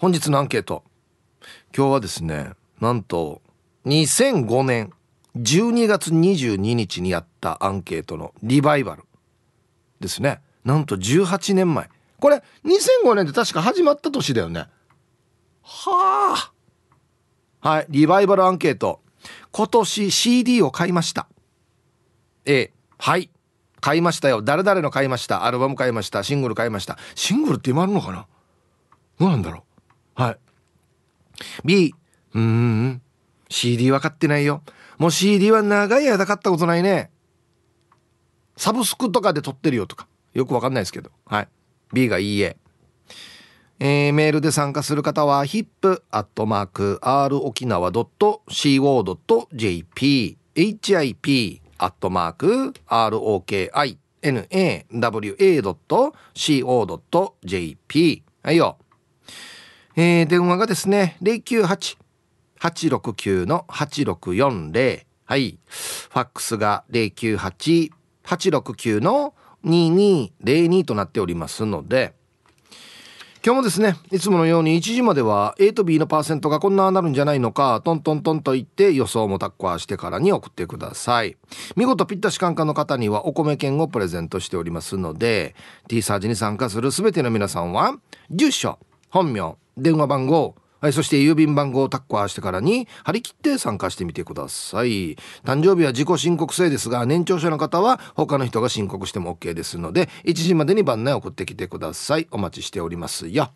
本日のアンケート。今日はですねなんと2005年12月22日にやったアンケートのリバイバルですね。なんと18年前。これ2005年って確か始まった年だよね。はあ。はいリバイバルアンケート。今年 CD を買いました。A はい。買いましたよ。誰々の買いました。アルバム買いました。シングル買いました。シングルって今あるのかな？どうなんだろう？はい。B うん。CD は買ってないよ。もう CD は長い間買ったことないね。サブスクとかで撮ってるよとか。よくわかんないですけど。はい。B がいいえ。えー、メールで参加する方は hip.r 沖縄 .co.jp hip アットマーク ROKINAWA.co.jp はいよ。えー、電話がですね、098-869-8640。はい。ファックスが098-869の2202となっておりますので、今日もですねいつものように1時までは A と B のパーセントがこんななるんじゃないのかトントントンと言って予想もタッコアしてからに送ってください見事ピッタシカンカの方にはお米券をプレゼントしておりますので T サージに参加する全ての皆さんは住所本名電話番号はい、そして郵便番号をタッコアしてからに張り切って参加してみてください。誕生日は自己申告制ですが年長者の方は他の人が申告しても OK ですので1時までに番内送ってきてください。お待ちしておりますよ。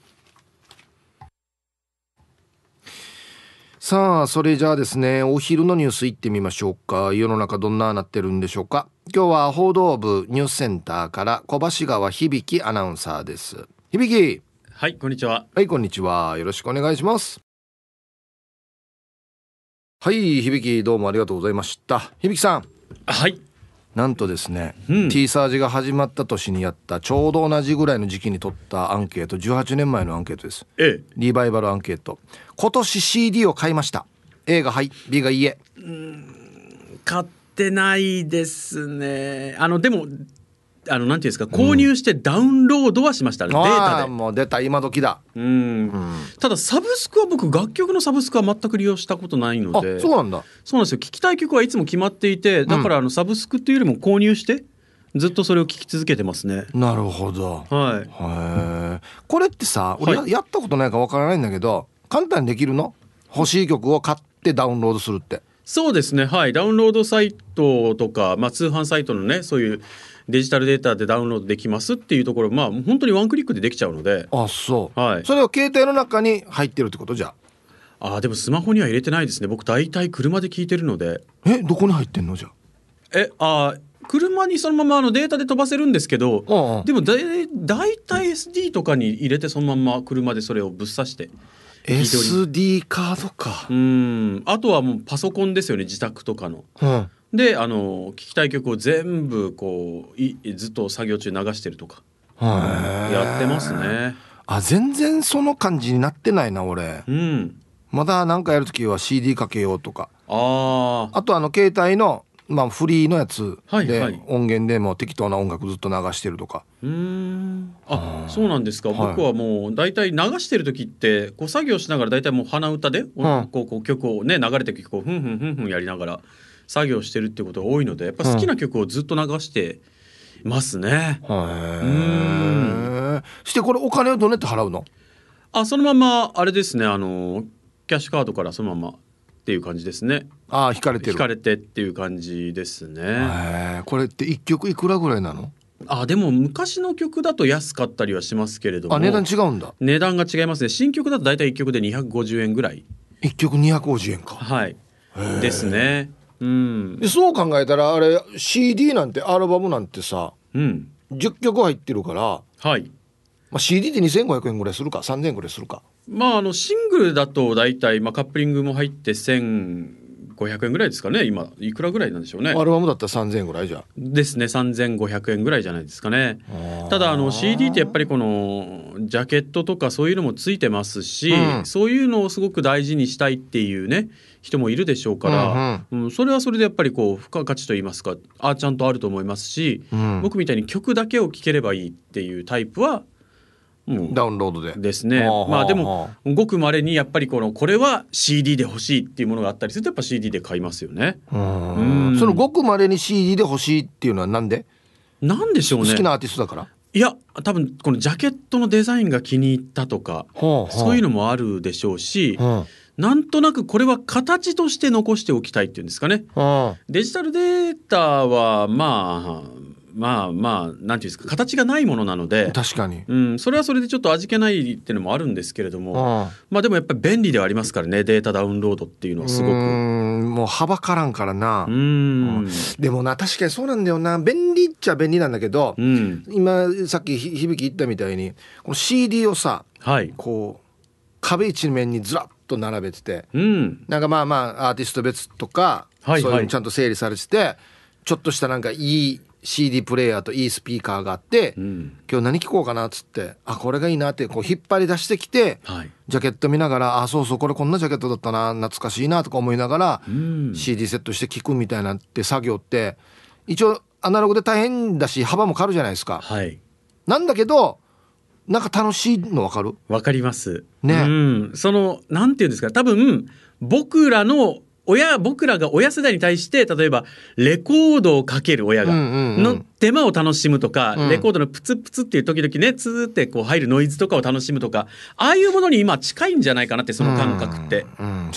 さあそれじゃあですねお昼のニュースいってみましょうか。世の中どんななってるんでしょうか。今日は報道部ニュースセンターから小橋川響アナウンサーです。響。はいこんにちは。はいこんにちは。よろしくお願いします。はい響どうもありがとうございました。響さん。はい。なんとですね、うん、T サージが始まった年にやったちょうど同じぐらいの時期に取ったアンケート18年前のアンケートです、ええ、リバイバルアンケート。今年 CD を買いました。A がはい B がいいえ。買ってないですね。あのでもあのなんていうんですか購入してダウンロードはしました、ね、うん、データで。もう出た今時だ。うん、ただサブスクは僕楽曲のサブスクは全く利用したことないので。そうなんだ。そうなんですよ。聞きたい曲はいつも決まっていてだからあのサブスクっていうよりも購入してずっとそれを聞き続けてますね。なるほど。はい。はいこれってさ俺やはい、やったことないかわからないんだけど簡単にできるの？欲しい曲を買ってダウンロードするって。そうですね。はい。ダウンロードサイトとか、まあ、通販サイトのねそういうデジタルデータでダウンロードできますっていうところまあ本当にワンクリックでできちゃうので。あそう、はい、それを携帯の中に入ってるってことじゃ。あでもスマホには入れてないですね。僕大体車で聞いてるので。えどこに入ってんのじゃ。えあ車にそのままあのデータで飛ばせるんですけど、うんうん、でもだ大体 SD とかに入れてそのまま車でそれをぶっ刺して。SD カードか。うん。あとはもうパソコンですよね自宅とかの、うん、であの聞きたい曲を全部こういずっと作業中流してるとか。やってますね。あ全然その感じになってないな俺、うん、まだ何かやる時は CD かけようとか。ああとあの携帯のまあ、フリーのやつで、音源でも適当な音楽ずっと流してるとか。うん。あそうなんですか、はい、僕はもう大体流してる時ってこう作業しながら大体もう鼻歌で、うん、こうこう曲をね流れてこうふんふんふんふんやりながら作業してるってことが多いのでやっぱ好きな曲をずっと流してますね。うん、してこれお金をどうやって払うの？あそのままあれですねあのキャッシュカードからそのままっていう感じですね。あ引かれて引かれてっていう感じですね。これって一曲いくらぐらいなの？あでも昔の曲だと安かったりはしますけれどもあ値段違うんだ。値段が違いますね。新曲だと大体1曲で250円ぐらい。1曲250円か。はい。ですねうん。でそう考えたらあれ CD なんてアルバムなんてさ、うん、10曲入ってるからはい、まあ、CD で2500円ぐらいするか3000円ぐらいするか。まああのシングルだと大体、まあ、カップリングも入って1500円ぐらいですかね。今いくらぐらいなんでしょうね。アルバムだったら3000円ぐらいじゃですね。3500円ぐらいじゃないですかね。ただあの CD ってやっぱりこのジャケットとかそういうのもついてますし、うん、そういうのをすごく大事にしたいっていうね人もいるでしょうから、うん、うん、それはそれでやっぱりこう付加価値といいますかあちゃんとあると思いますし、うん、僕みたいに曲だけを聴ければいいっていうタイプはうんダウンロードで。ですね。はあまあではもごくまれにやっぱりこのこれは CD で欲しいっていうものがあったりするとやっぱ CD で買いますよね。そのごくまれに CD で欲しいっていうのはなんで？なんでしょうね。好きなアーティストだから？いや多分このジャケットのデザインが気に入ったとかそういうののもあるでしょうしうんなんとなくこれは形として残しておきたいっていうんですかね。うんデジタルデータはまあまあまあなんていうんですか形がないものなので、確かに。うん、それはそれでちょっと味気ないっていうのもあるんですけれども、うん。まあでもやっぱり便利ではありますからねデータダウンロードっていうのはすごく。もうはばからんからな、うん。でもな確かにそうなんだよな。便利っちゃ便利なんだけど、うん、今さっきひ響き言ったみたいにこの CD をさはい、こう壁一面にずらっと並べててうん、なんかまあまあアーティスト別とか、はいそういうのはいちゃんと整理されててちょっとしたなんかいい CD プレイヤーといいスピーカーがあって、うん、今日何聴こうかなっつってあこれがいいなってこう引っ張り出してきてはい、ジャケット見ながらあそうそうこれこんなジャケットだったな懐かしいなとか思いながら、うん、CD セットして聴くみたいなって作業って一応アナログで大変だし幅も変わるじゃないですか。はい、なんだけどなんか楽しいの分かる？わかります。ね。うん、そのなんていうんですか、多分僕らの親僕らが親世代に対して例えばレコードをかける親がの手間を楽しむとか、うん。レコードのプツプツっていう時々ねツーってこう入るノイズとかを楽しむとかああいうものに今近いんじゃないかなってその感覚って、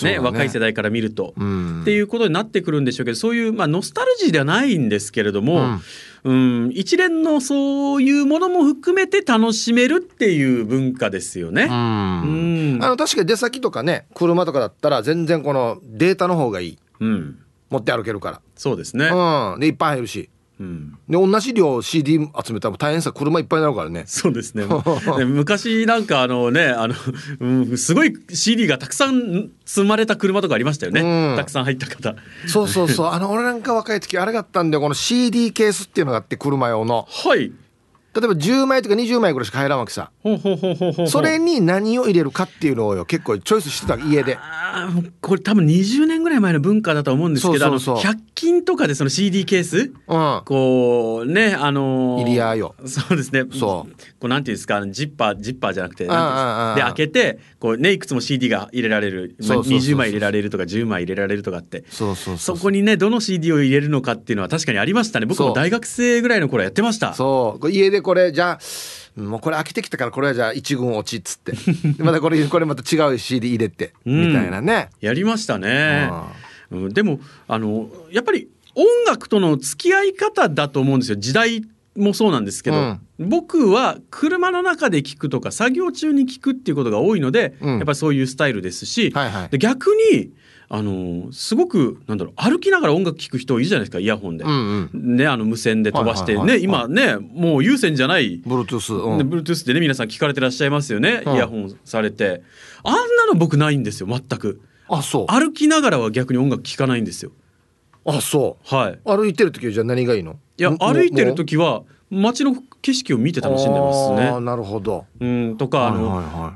ね若い世代から見ると。うん。っていうことになってくるんでしょうけどそういう、まあ、ノスタルジーではないんですけれども、うん。一連のそういうものも含めて楽しめるっていう文化ですよね。うん。うん。あの確かに出先とかね車とかだったら全然このデータの方がいい。うん、持って歩けるかそうですね。ら、うん、でいっぱい入るしうん、で同じ量 CD 集めたら大変さ車いっぱいになるからねそうですね。で昔なんかあのねあの、うん、すごい CD がたくさん積まれた車とかありましたよね。うんたくさん入った方。そうそうそうあの俺なんか若い時あれがあったんだよこの CD ケースっていうのがあって車用のはい。例えば10枚とか20枚ぐらいしか入らんわけさ。それに何を入れるかっていうのをよ結構チョイスしてた家で。これ多分20年ぐらい前の文化だと思うんですけどそうそうそう。あの100均とかでその CD ケース？うん。こうねあのー入りやよそうですね。そう。こうなんていうんですか？ジッパージッパーじゃなくてで開けてこうねいくつも CD が入れられる、まあ、そうそうそうそう。20枚入れられるとか10枚入れられるとかって。そうそうそそう。こにねどの CD を入れるのかっていうのは確かにありましたね。僕も大学生ぐらいの頃やってました。そう。家でこれじゃあもうこれ飽きてきたからこれはじゃあ一軍落ちっつって。で またこれこれまた違う CD 入れて、うん。みたいなね。やりましたね、うん、でもあのやっぱり音楽との付き合い方だと思うんですよ。時代もそうなんですけど、僕は車の中で聞くとか作業中に聞くっていうことが多いので、うん。やっぱりそういうスタイルですし、はいはい。で逆にあのすごくなんだろう歩きながら音楽聴く人いるじゃないですかイヤホンで、うんうん。ねあの無線で飛ばして、はい。はいはいね今ねもう有線じゃない、Bluetooth うん。ね Bluetooth でね皆さん聞かれてらっしゃいますよね、うんイヤホンされて。あんなの僕ないんですよ全く。あそう。歩きながらは逆に音楽聴かないんですよ。あそう。はい。歩いてる時はじゃあ何がいいの？いやも歩いてるも時は街の景色を見て楽しんでますね。なるほど。うんとかあの、はいはいはい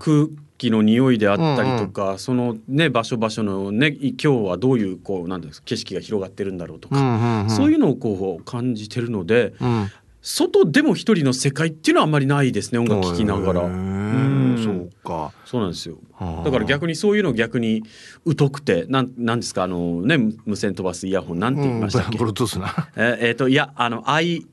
空気の匂いであったりとか、そのね場所場所のねい今日はどういうこうなんですか景色が広がってるんだろうとか、うんうんうん。そういうのをこう感じてるのでうん。外でも一人の世界っていうのはあんまりないですね音楽聴きながら。へうん。ーそうか。そうなんですよ。はあだから逆にそういうの逆に疎くてなんなんですかあのね無線飛ばすイヤホンなんて言いましたっけ、ブルートゥースな。えーえーといやあの I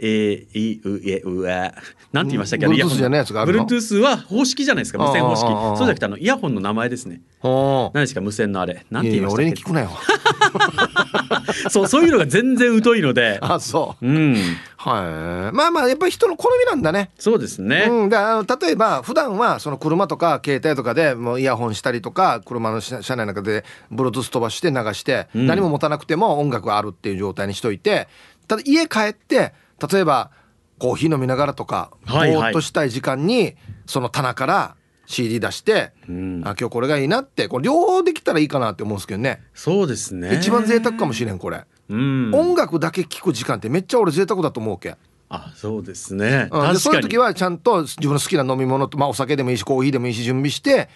えー、いうえうえなんて言いましたっけ？あのイヤホン Bluetooth じゃないやつがあるの？Bluetooth は方式じゃないですか？無線方式。そうじゃなくてあのイヤホンの名前ですね。お何ですか？無線のあれ。なんて言いましたっけ？俺に聞くなよ そうそういうのが全然疎いので。あそう。うん。はい。まあまあやっぱり人の好みなんだね。そうですね、うん、だ例えば普段はその車とか携帯とかでもうイヤホンしたりとか車の車車内の中で Bluetooth 飛ばして流して、うん。何も持たなくても音楽があるっていう状態にしといてただ家帰って例えばコーヒー飲みながらとかぼはいはい。ーっとしたい時間にその棚から CD 出して、うん。あ今日これがいいなってこれ両方できたらいいかなって思うんですけどね。そうですね。一番贅沢かもしれんこれ、うん。音楽だけ聴く時間ってめっちゃ俺贅沢だと思うけ。あそうですね。うん、で確かに。そういう時はちゃんと自分の好きな飲み物と、まあ、お酒でもいいしコーヒーでもいいし準備して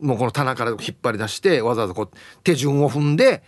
もうこの棚から引っ張り出してわざわざこう手順を踏んで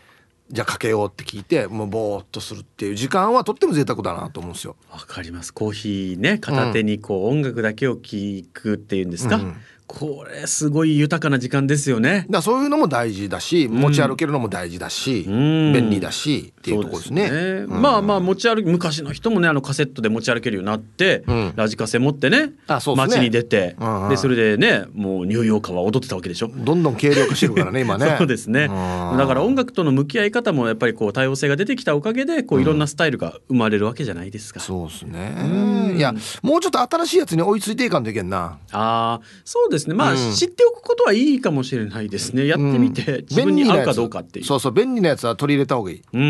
じゃあかけようって聞いてもうぼーっとするっていう時間はとっても贅沢だなと思うんですよ。わかります。コーヒーね片手にこう音楽だけを聴くっていうんですか、うんこれすごい豊かな時間ですよね。だそういうのも大事だし持ち歩けるのも大事だし、ん。便利だしっていうところですね。そううん。まあまあ持ち歩き昔の人もねあのカセットで持ち歩けるようになって、うん。ラジカセ持ってねあそうね。街に出て、うんうん。でそれでねもうニューヨーカーは踊ってたわけでしょ。どんどん軽量化してるからね 今ね。そうですね。うん。だから音楽との向き合い方もやっぱりこう多様性が出てきたおかげでこういろんなスタイルが生まれるわけじゃないですか。そうですね。いやもうちょっと新しいやつに追いついていかんといけんな。ああそうですね。まあ、うん。知っておくことはいいかもしれないですね。やってみて、うん自分に合うかどうかっていう。そうそう便利なやつは取り入れた方がいい。うん。う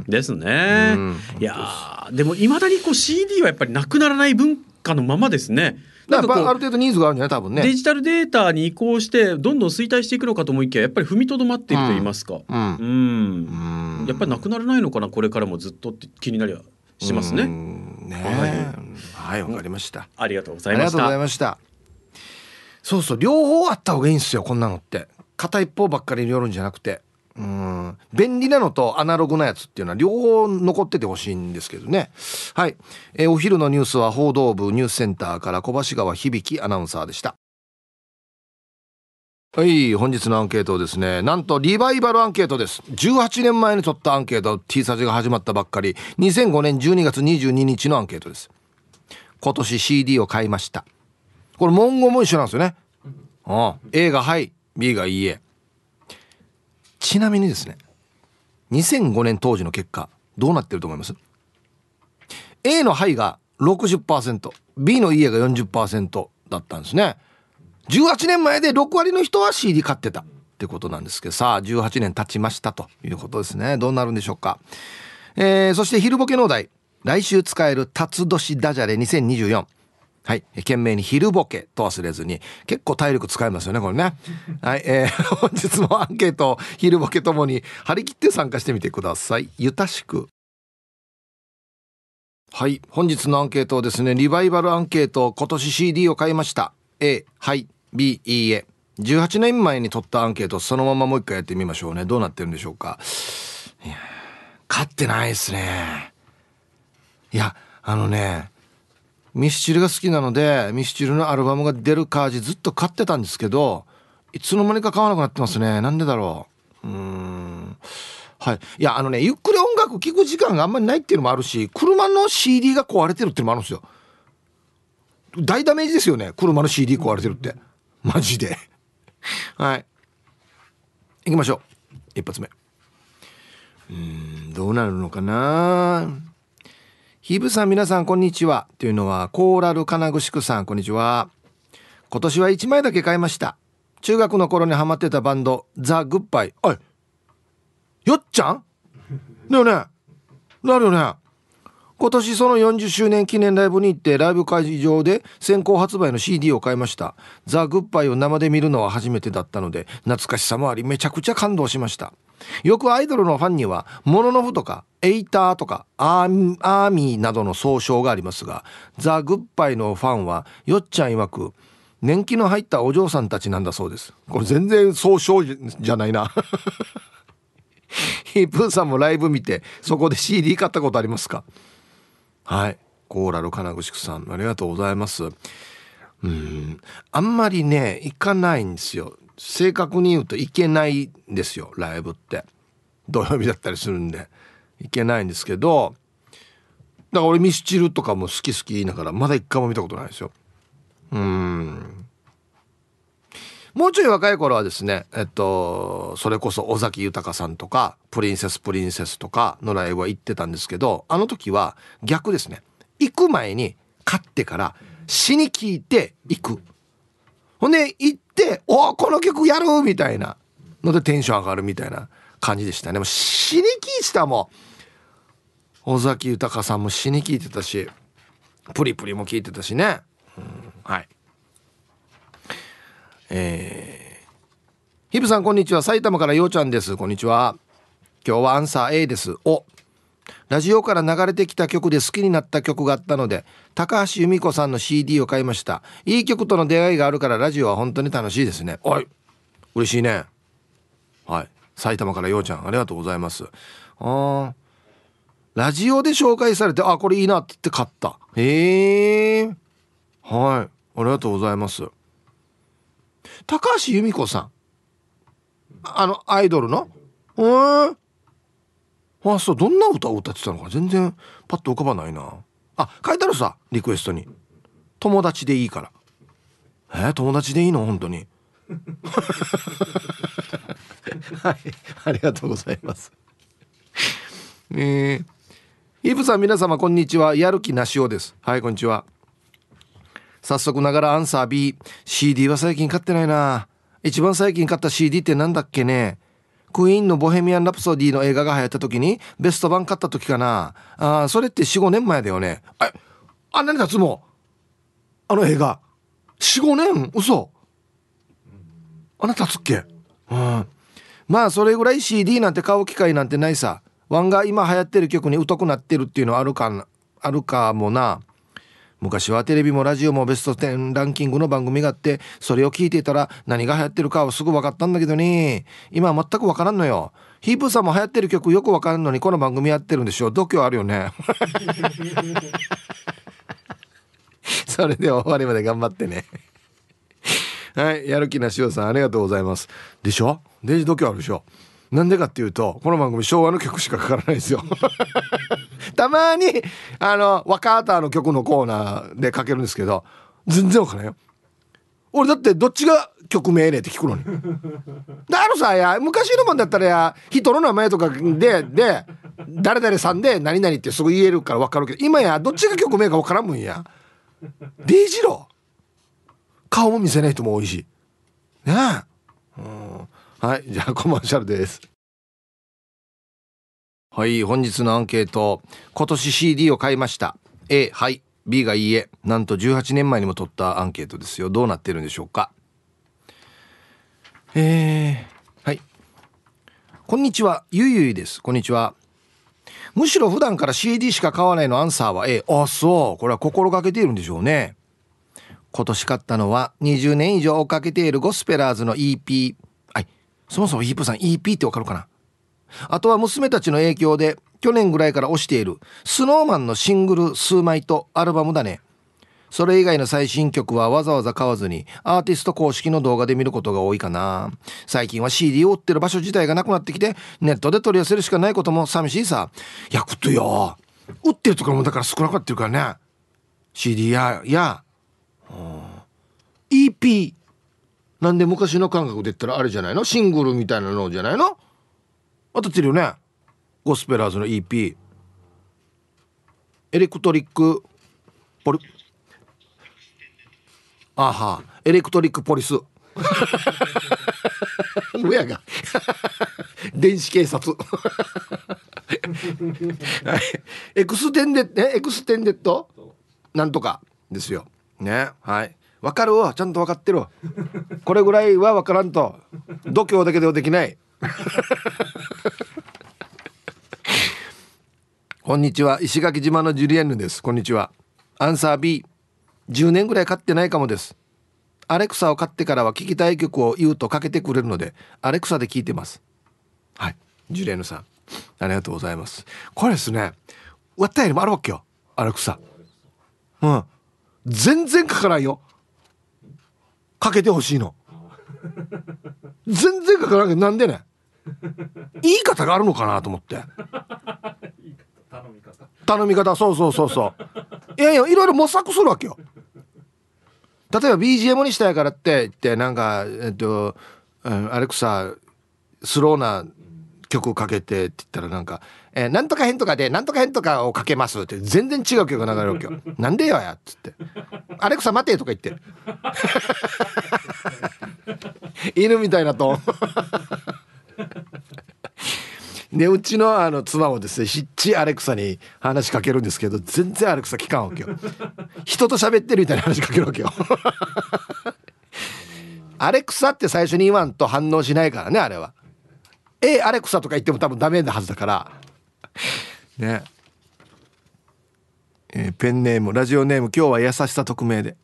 ん。ですね、うん。いやーでもいまだにこう CD はやっぱりなくならない文化のままですね。だからやっぱあなんかこる程度ニーズがあるんじゃない多分うね。デジタルデータに移行してどんどん衰退していくのかと思いきややっぱり踏みとどまっていると言いますか。うん。うん。うん。やっぱりなくならないのかなこれからもずっとって気になりはしますね。うん。ねはい。わかりました。ありがとうござありがとうございいました。そうそう両方あった方がいいんですよこんなのって。片一方ばっかりによるんじゃなくて。うん。便利なのとアナログなやつっていうのは両方残っててほしいんですけどね。はい、えーお昼のニュースは報道部ニュースセンターから小橋川響アナウンサーでした。はい本日のアンケートですね。なんとリバイバルアンケートです。18年前に取ったアンケート T サージが始まったばっかり。2005年12月22日のアンケートです。今年 CD を買いました。これ文言も一緒なんですよね。ああ A がはい B がいいえ。ちなみにですね2005年当時の結果どうなってると思います ?A のはいが 60%B のいいえが40%だったんですね。18年前で6割の人は CD 買ってたってことなんですけどさあ18年経ちましたということですねどうなるんでしょうか、えーそして昼ボケのお題来週使える辰年ダジャレ2024はい。懸命に昼ボケと忘れずに、結構体力使いますよね、これね。はい。えー 本日もアンケート、昼ボケともに張り切って参加してみてください。ゆたしく。はい。本日のアンケートをですね、リバイバルアンケート、今年 CD を買いました。A、はい。B、いいえ。18年前に取ったアンケート、そのままもう一回やってみましょうね。どうなってるんでしょうか。いや買ってないですね。いや、あのね、ミスチルが好きなのでミスチルのアルバムが出るカージずっと買ってたんですけどいつの間にか買わなくなってますね。なんでだろう。うん。はい。いやあのねゆっくり音楽聴く時間があんまりないっていうのもあるし車の CD が壊れてるっていうのもあるんですよ。大ダメージですよね。車の CD 壊れてるって。マジで。はい。行きましょう。一発目。うーんどうなるのかな。ヒブさん皆さんこんにちは。というのはコーラル金具宿さんこんにちは。今年は1枚だけ買いました。中学の頃にハマってたバンドザ・グッバイ。おいよっちゃん？だよね？なるよね？今年その40周年記念ライブに行ってライブ会場で先行発売の CD を買いました。ザ・グッバイを生で見るのは初めてだったので懐かしさもありめちゃくちゃ感動しました。よくアイドルのファンにはモノノフとかエイターとかアーミーミーなどの総称がありますがザ・グッバイのファンはよっちゃん曰く年季の入ったお嬢さんたちなんだそうです。これ全然総称じゃないな。ヒープーさんもライブ見てそこで CD 買ったことありますか？はい。コーラル金具さんありがとうございます。うん。あんまりね行かないんですよ。正確に言うと行けないんですよライブって。土曜日だったりするんで。行けないんですけどだから俺ミスチルとかも好き好き言いながらまだ一回も見たことないですよ。うん。もうちょい若い頃はですねえっとそれこそ尾崎豊さんとかプリンセスプリンセスとかのライブは行ってたんですけどあの時は逆ですね。行く前に買ってから死に聞いて行く。ほんで行って「おこの曲やる!」みたいな。のでテンション上がるみたいな感じでしたね。もう死に聞いてたもん。尾崎豊さんも死に聞いてたしプリプリも聞いてたしね、うん、はい。えー、ヒブさんこんにちは。埼玉からようちゃんです。こんにちは。今日はアンサー A です。お。ラジオから流れてきた曲で好きになった曲があったので高橋由美子さんの CD を買いました。いい曲との出会いがあるからラジオは本当に楽しいですね。おい。嬉しいね。はい。埼玉からようちゃんありがとうございます。あラジオで紹介されてあこれいいなって言って買った。へえはい。ありがとうございます。高橋由美子さん。あのアイドルの？えー、あそうどんな歌を歌ってたのか全然パッと浮かばないな。あ書いてあるさリクエストに。友達でいいから。えー、友達でいいの？本当に。はいありがとうございます。えー、イブさん皆様こんにちは。やる気なしおです。はいこんにちは早速ながらアンサー B CD は最近買ってないな。一番最近買った CD ってなんだっけね。クイーンの「ボヘミアン・ラプソディ」の映画が流行った時にベスト版買った時かな。ああそれって45年前だよね。えあんなに経つもあの映画。45年？嘘。あんな経つっけ。うん。まあそれぐらい CD なんて買う機会なんてないさ。ワンが今流行ってる曲に疎くなってるっていうのはあるかあるかもな。昔はテレビもラジオもベスト10ランキングの番組があってそれを聞いていたら何が流行ってるかはすぐ分かったんだけどね。今は全く分からんのよ。ヒープさんも流行ってる曲よく分かるのにこの番組やってるんでしょ。度胸あるよね。それでは終わりまで頑張ってね。はいやる気なしおさんありがとうございます。でしょ？デジ度胸あるでしょ？なんでかっていうとこの番組昭和の曲しかかからないですよ。たまにあの若ーの曲のコーナーでかけるんですけど全然わからないよ。俺だってどっちが曲名ねって聞くのに。だろさや昔のもんだったらや人の名前とかでで誰々さんで何々ってすぐ言えるから分かるけど今やどっちが曲名か分からんもんや。デイジロ顔も見せない人も多いし。ねえうんはいじゃあコマーシャルです。はい本日のアンケート。今年 CD を買いました。A はい。B がいいえ。なんと18年前にも取ったアンケートですよ。どうなってるんでしょうか。えー、はい。こんにちは。ゆいゆいです。こんにちは。むしろ普段から CD しか買わないの。アンサーは A あそう。これは心がけているんでしょうね。今年買ったのは20年以上追っかけているゴスペラーズの EP そもそもヒップさん EP ってわかるかな？あとは娘たちの影響で去年ぐらいから推している snowman のシングル数枚とアルバムだね。それ以外の最新曲はわざわざ買わずにアーティスト公式の動画で見ることが多いかな。最近は CD を売ってる場所自体がなくなってきてネットで取り寄せるしかないことも寂しいさ。いやことよ。売ってるところもだから少なかったるからね。CD やや、うん、EP なんで昔の感覚で言ったらあれじゃないの？シングルみたいなのじゃないの？当たってるよね。ゴスペラーズの EP エレクトリックポリあは。エレクトリックポリス。親が。電子警察。エクステンデッエクステンデッド？なんとかですよ。ね。はい分かるわちゃんと分かってるこれぐらいは分からんと。度胸だけではできない。こんにちは。石垣島のジュリエンヌです。こんにちは。アンサー B10 年ぐらい買ってないかもです。アレクサを買ってからは聞きたい曲を言うとかけてくれるのでアレクサで聞いてます。はい。ジュリエンヌさん。ありがとうございます。これですね。割ったよりもあるわけよ。アレクサ。うん。全然かからんよ。かけてほしいの。全然かからんけどなんでね？言い方があるのかなと思って。頼み方。頼み方。そうそうそうそう。いやいやいろいろ模索するわけよ。例えば BGM にしたいからって言ってなんかえっと、アレクサスローな曲かけてって言ったらなんか「えー、なんとか変とかでなんとか変とかをかけます」って全然違う曲が流れるわけよ「なんでよや」っつって「アレクサ待て」とか言って 犬みたいなと。でうちのあの妻もですねしっちアレクサに話しかけるんですけど全然アレクサ聞かんわけよ。人と喋ってるみたいな話しかけるわけよ。アレクサって最初に言わんと反応しないからねあれはえアレクサとか言っても多分ダメなはずだから。ね。えー、ペンネームラジオネーム今日は優しさ匿名で。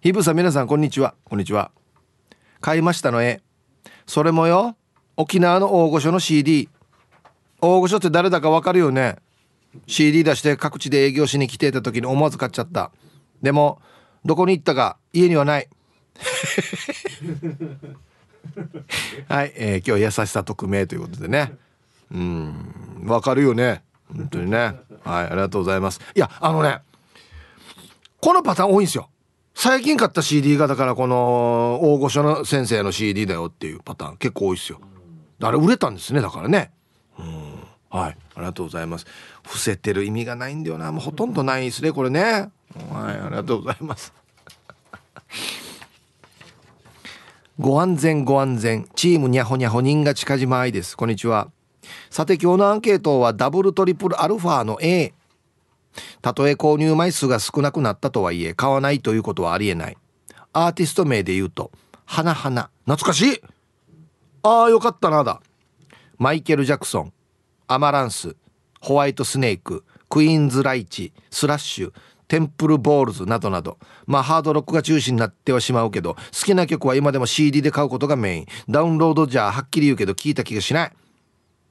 ひぶさん皆さんこんにちは。こんにちは。買いましたの絵。それもよ。沖縄の大御所の CD 大御所って誰だかわかるよね。CD 出して各地で営業しに来ていた時に思わず買っちゃった。でもどこに行ったか家にはない。はい、えー、今日優しさ匿名ということでね。うんわかるよね。本当にね。はいありがとうございます。いやあのねこのパターン多いんですよ。最近買った CD がだからこの大御所の先生の CD だよっていうパターン結構多いですよ。あれ売れたんですねだからね。うんはいありがとうございます。伏せてる意味がないんだよな。もうほとんどないですねこれね。はいありがとうございます。ご安全ご安全。チームにゃほにゃほ人が近島愛です。こんにちは。さて今日のアンケートはダブルトリプルアルファの A たとえ購入枚数が少なくなったとはいえ買わないということはありえない。アーティスト名で言うと「花花」懐かしい。ああよかったなだ。マイケル・ジャクソンアマランスホワイトスネーククイーンズ・ライチスラッシュテンプルボールズなどなど。まあハードロックが中心になってはしまうけど好きな曲は今でも CD で買うことがメイン。ダウンロードじゃはっきり言うけど聞いた気がしない。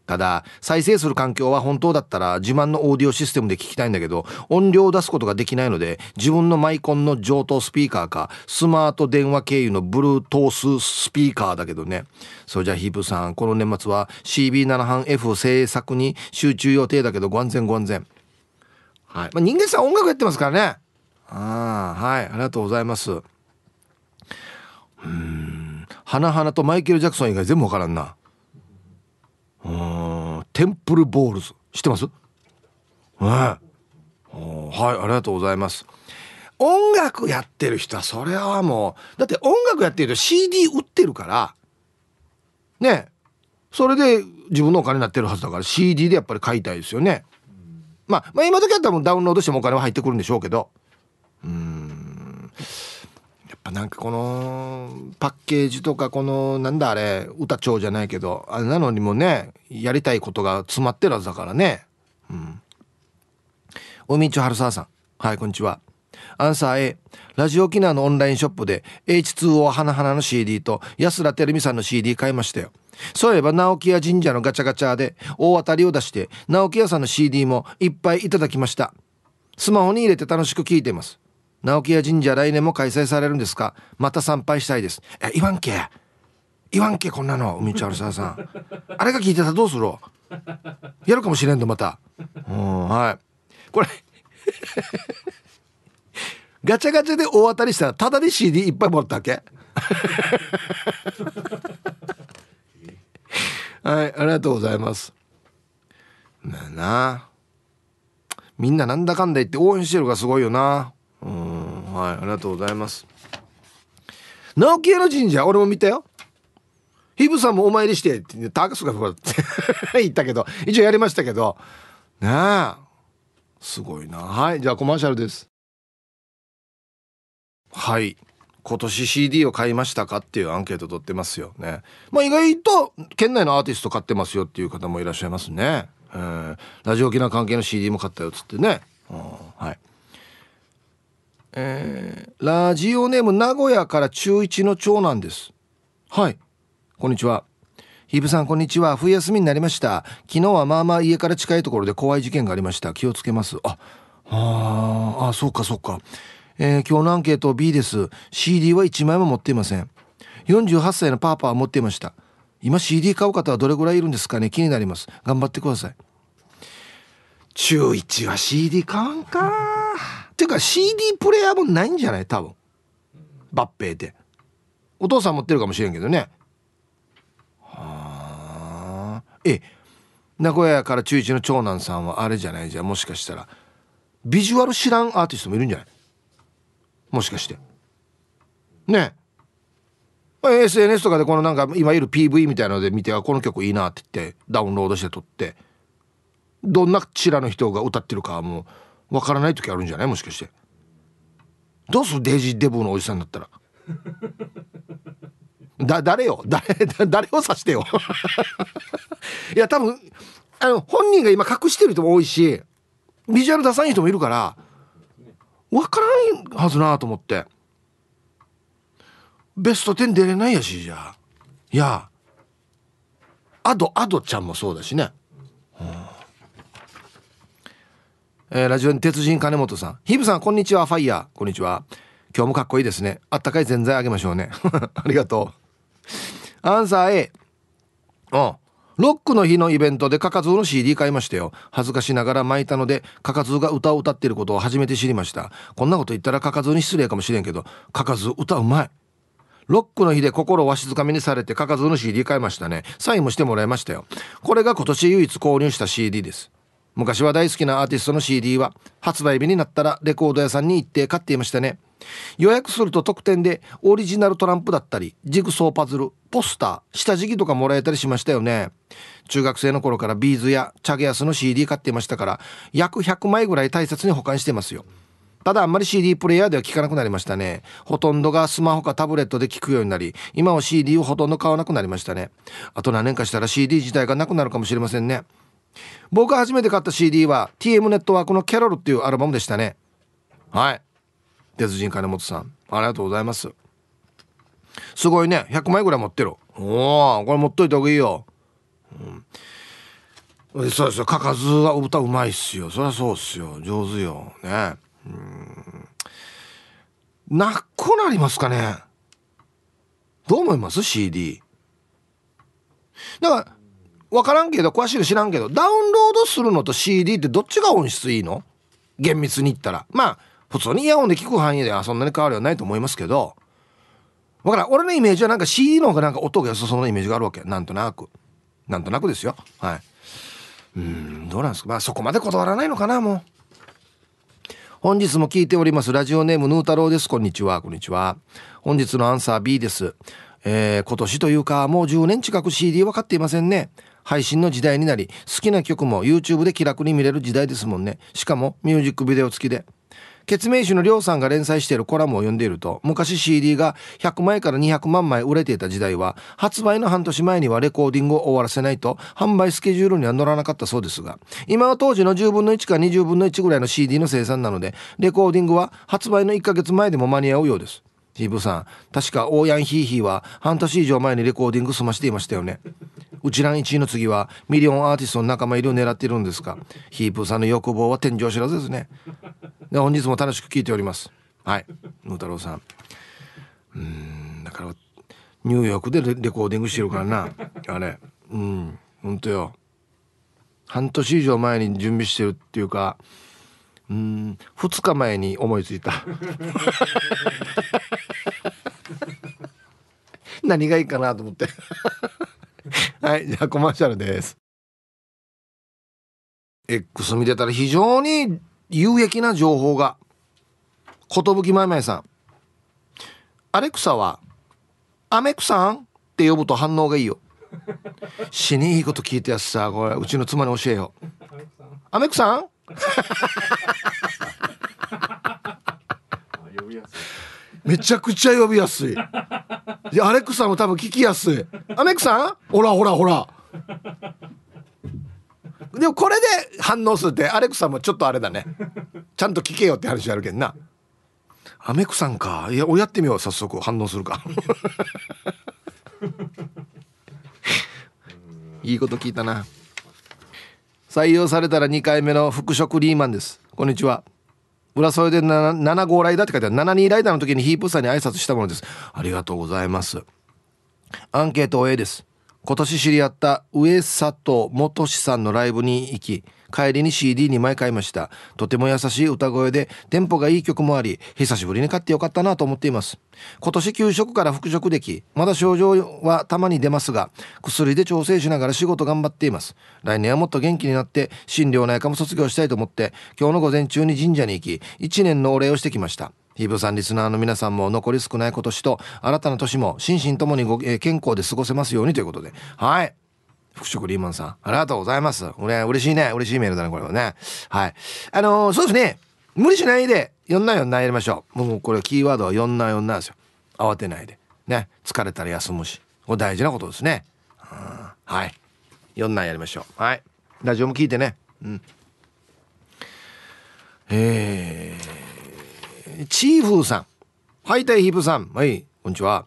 ただ再生する環境は本当だったら自慢のオーディオシステムで聞きたいんだけど音量を出すことができないので自分のマイコンの上等スピーカーかスマート電話経由の Bluetooth スピーカーだけどね。それじゃあヒープさんこの年末は CB7 班 F 制作に集中予定だけどご安全ご安全。はい、まあ、人間さん音楽やってますからね。ああはい。ありがとうございます。うん。花々とマイケル・ジャクソン以外全部わからんな。うん。テンプルボールズ。知ってます？はい、はい。ありがとうございます。音楽やってる人はそれはもうだって音楽やってると CD 売ってるから。ねそれで自分のお金になってるはずだから CD でやっぱり買いたいですよね、まあ、まあ今時は多分ダウンロードしてもお金は入ってくるんでしょうけど。うん。やっぱなんかこのパッケージとかこのなんだあれ歌帳じゃないけどあれなのにもねやりたいことが詰まってるはずだからね。うん。おみちはるささん。はいこんにちは。アンサー A ラジオ沖縄のオンラインショップで H2O 花々の CD と安田照美さんの CD 買いましたよ。そういえば直木屋神社のガチャガチャで大当たりを出して直木屋さんの CD もいっぱいいただきました。スマホに入れて楽しく聴いてます。直木屋神社来年も開催されるんですか？また参拝したいです。え言わんけ。言わんけこんなの。海ちゃるささん。あれが聞いてたらどうする？やるかもしれんとまた。うんはい。これ。ガチャガチャで大当たりしたらただで CD いっぱいもらったわけ。はいありがとうございます。まあなみんななんだかんだ言って応援してるがすごいよな。うんはいありがとうございます。直木屋の神社俺も見たよ。ヒブさんもお参りしてってターカスがって 言ったけど一応やりましたけど。ねえすごいな。はいじゃあコマーシャルです。はい。今年 CD を買いましたかっていうアンケート取ってますよね。まあ意外と県内のアーティスト買ってますよっていう方もいらっしゃいますね、えー、ラジオ沖縄関係の CD も買ったよっつってね、うん、はい。えー、ラジオネーム名古屋から中1の長男です。はい。こんにちは。ヒープさんこんにちは。冬休みになりました。昨日はまあまあ家から近いところで怖い事件がありました。気をつけます。あああそうかそうか。えー、今日のアンケート B です。CD は1枚も持っていません。48歳のパーパーは持っていました。今 CD 買う方はどれぐらいいるんですかね？気になります。頑張ってください。中1は CD 買わんか。ていうか CD プレイヤーもないんじゃない？多分。抜兵でお父さん持ってるかもしれんけどね。はあ。え名古屋から中1の長男さんはあれじゃない？じゃんもしかしたら。ビジュアル知らんアーティストもいるんじゃない？もしかして。ねえ。SNS とかでこのなんかいわゆる PV みたいなので見てこの曲いいなって言ってダウンロードして撮って。どんなチラの人が歌ってるかもうわからない時あるんじゃない？もしかして。どうする？デイジーデブのおじさんだったら。だ誰よ？誰誰を指してよ？いや多分あの本人が今隠してる人も多いしビジュアル出さない人もいるから分からんはずなと思って。ベスト10出れないやしじゃあ。いや。アドアドちゃんもそうだしね、うん。えー、ラジオに鉄人金本さん。ヒブさんこんにちは。ファイヤー。こんにちは。今日もかっこいいですね。あったかいぜんざいあげましょうね。ありがとう。アンサー A うん。ロックの日のイベントでカカズーの CD 買いましたよ。恥ずかしながら巻いたのでカカズーが歌を歌っていることを初めて知りました。こんなこと言ったらカカズーに失礼かもしれんけどカカズー歌うまい。ロックの日で心をわしづかみにされてカカズーの CD 買いましたね。サインもしてもらいましたよ。これが今年唯一購入した CD です。昔は大好きなアーティストの CD は発売日になったらレコード屋さんに行って買っていましたね。予約すると特典でオリジナルトランプだったりジグソーパズルポスター下敷きとかもらえたりしましたよね。中学生の頃からビーズやチャゲアスの CD 買っていましたから約100枚ぐらい大切に保管してますよ。ただあんまり CD プレイヤーでは聴かなくなりましたね。ほとんどがスマホかタブレットで聴くようになり今は CD をほとんど買わなくなりましたね。あと何年かしたら CD 自体がなくなるかもしれませんね。僕が初めて買った CD は TM ネットワークのキャロルっていうアルバムでしたね。はい。鉄人金本さんありがとうございます。すごいね。100枚ぐらい持ってるおおこれ持っといた方がいいよ、うん、そうですよかかずは歌うまいっすよ。そりゃそうっすよ。上手よ。ね。うん。なくなりますかね。どう思います？CD だから分からんけど詳しいの知らんけどダウンロードするのと CD ってどっちが音質いいの？厳密に言ったら。まあ普通にイヤホンで聞く範囲ではそんなに変わりはないと思いますけど分から俺のイメージはなんか CD の方がなんか音が良さそうなイメージがあるわけ。なんとなく。なんとなくですよ。はい。うんどうなんですか。まあそこまで断らないのかなもう。本日も聞いております。ラジオネームヌー太郎です。こんにちは。こんにちは。本日のアンサー B です。えー、今年というかもう10年近く CD は買っていませんね。配信の時代になり好きな曲も YouTube で気楽に見れる時代ですもんね。しかもミュージックビデオ付きで。決命誌のりょうさんが連載しているコラムを読んでいると昔 CD が100枚から200万枚売れていた時代は発売の半年前にはレコーディングを終わらせないと販売スケジュールには乗らなかったそうですが今は当時の10分の1か20分の1ぐらいの CD の生産なのでレコーディングは発売の1ヶ月前でも間に合うようです。ヒープさん確かオーヤンヒーヒーは半年以上前にレコーディング済ましていましたよね。うちらん1位の次はミリオンアーティストの仲間入りを狙っているんですか。ヒープーさんの欲望は天井知らずですね。で本日も楽しく聞いております。はい。野太郎さん。うんだからニューヨークでレコーディングしてるからな。あれ。うん本当よ。半年以上前に準備してるっていうかうん2日前に思いついた。何がいいかなと思って。はいじゃあコマーシャルです。X 見てたら非常に有益な情報が。寿まいまいさん。アレクサはアメクさんって呼ぶと反応がいいよ。死にいいこと聞いてやつさこれうちの妻に教えよアメクさん？めちゃくちゃ呼びやすいアレクサも多分聞きやすい。アメクさん？ほらほらほら。でもこれで反応するってアレクサもちょっとあれだね。ちゃんと聞けよって話あるけんな。アメクさんか。いやおやってみよう早速。反応するか。いいこと聞いたな。採用されたら2回目の復職リーマンです。こんにちは。裏添えで 7, 7号ライダーって書いてある。7 2ライダーの時にヒープさんに挨拶したものです。ありがとうございます。アンケート A です。今年知り合った上里元志さんのライブに行き帰りに CD2 枚買いました。とても優しい歌声でテンポがいい曲もあり久しぶりに買ってよかったなと思っています。今年給食から復職できまだ症状はたまに出ますが薬で調整しながら仕事頑張っています。来年はもっと元気になって心療内科も卒業したいと思って今日の午前中に神社に行き1年のお礼をしてきました。ヒブさんリスナーの皆さんも残り少ない今年と新たな年も心身ともにご、えー、健康で過ごせますようにということではい福食リーマンさん。ありがとうございます。俺嬉しいね。嬉しいメールだねこれはね。はい。あのー、そうですね。無理しないで4な4なやりましょう。もうこれキーワードは4な4なですよ。慌てないで。ね。疲れたら休むし。これ大事なことですね、はい。4なやりましょう。はい。ラジオも聞いてね。うん。えー、チーフーさん。はいたいヒープさん。はい。こんにちは。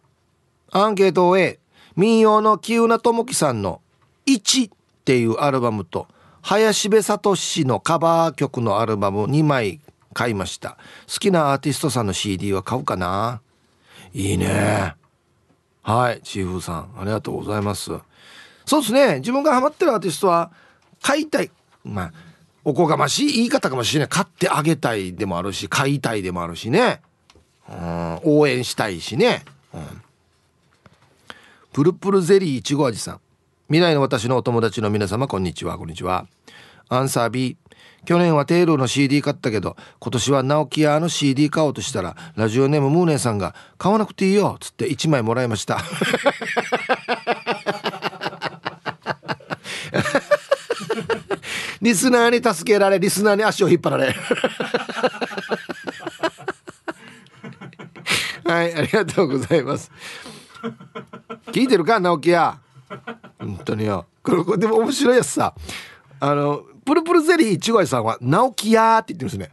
アンケートを A 民謡の木浦智樹さんの「1」っていうアルバムと林部聡のカバー曲のアルバム2枚買いました。好きなアーティストさんの CD は買うかな。いいね。はいチーフさんありがとうございます。そうですね。自分がハマってるアーティストは買いたい。まあおこがましい言い方かもしれない。買ってあげたいでもあるし買いたいでもあるしね、うん、応援したいしね、うん、プルプルゼリーいちご味さん。未来の私のお友達の皆様こんにちは。こんにちは。アンサー B 去年はテールの CD 買ったけど今年は直木屋の CD 買おうとしたらラジオネームムーネーさんが「買わなくていいよ」っつって1枚もらいました。リスナーに助けられリスナーに足を引っ張られ。はいありがとうございます。聞いてるか直樹屋。本当によ。これでも面白いやつさ。あのプルプルゼリーいちごいさんは直樹屋って言ってますね。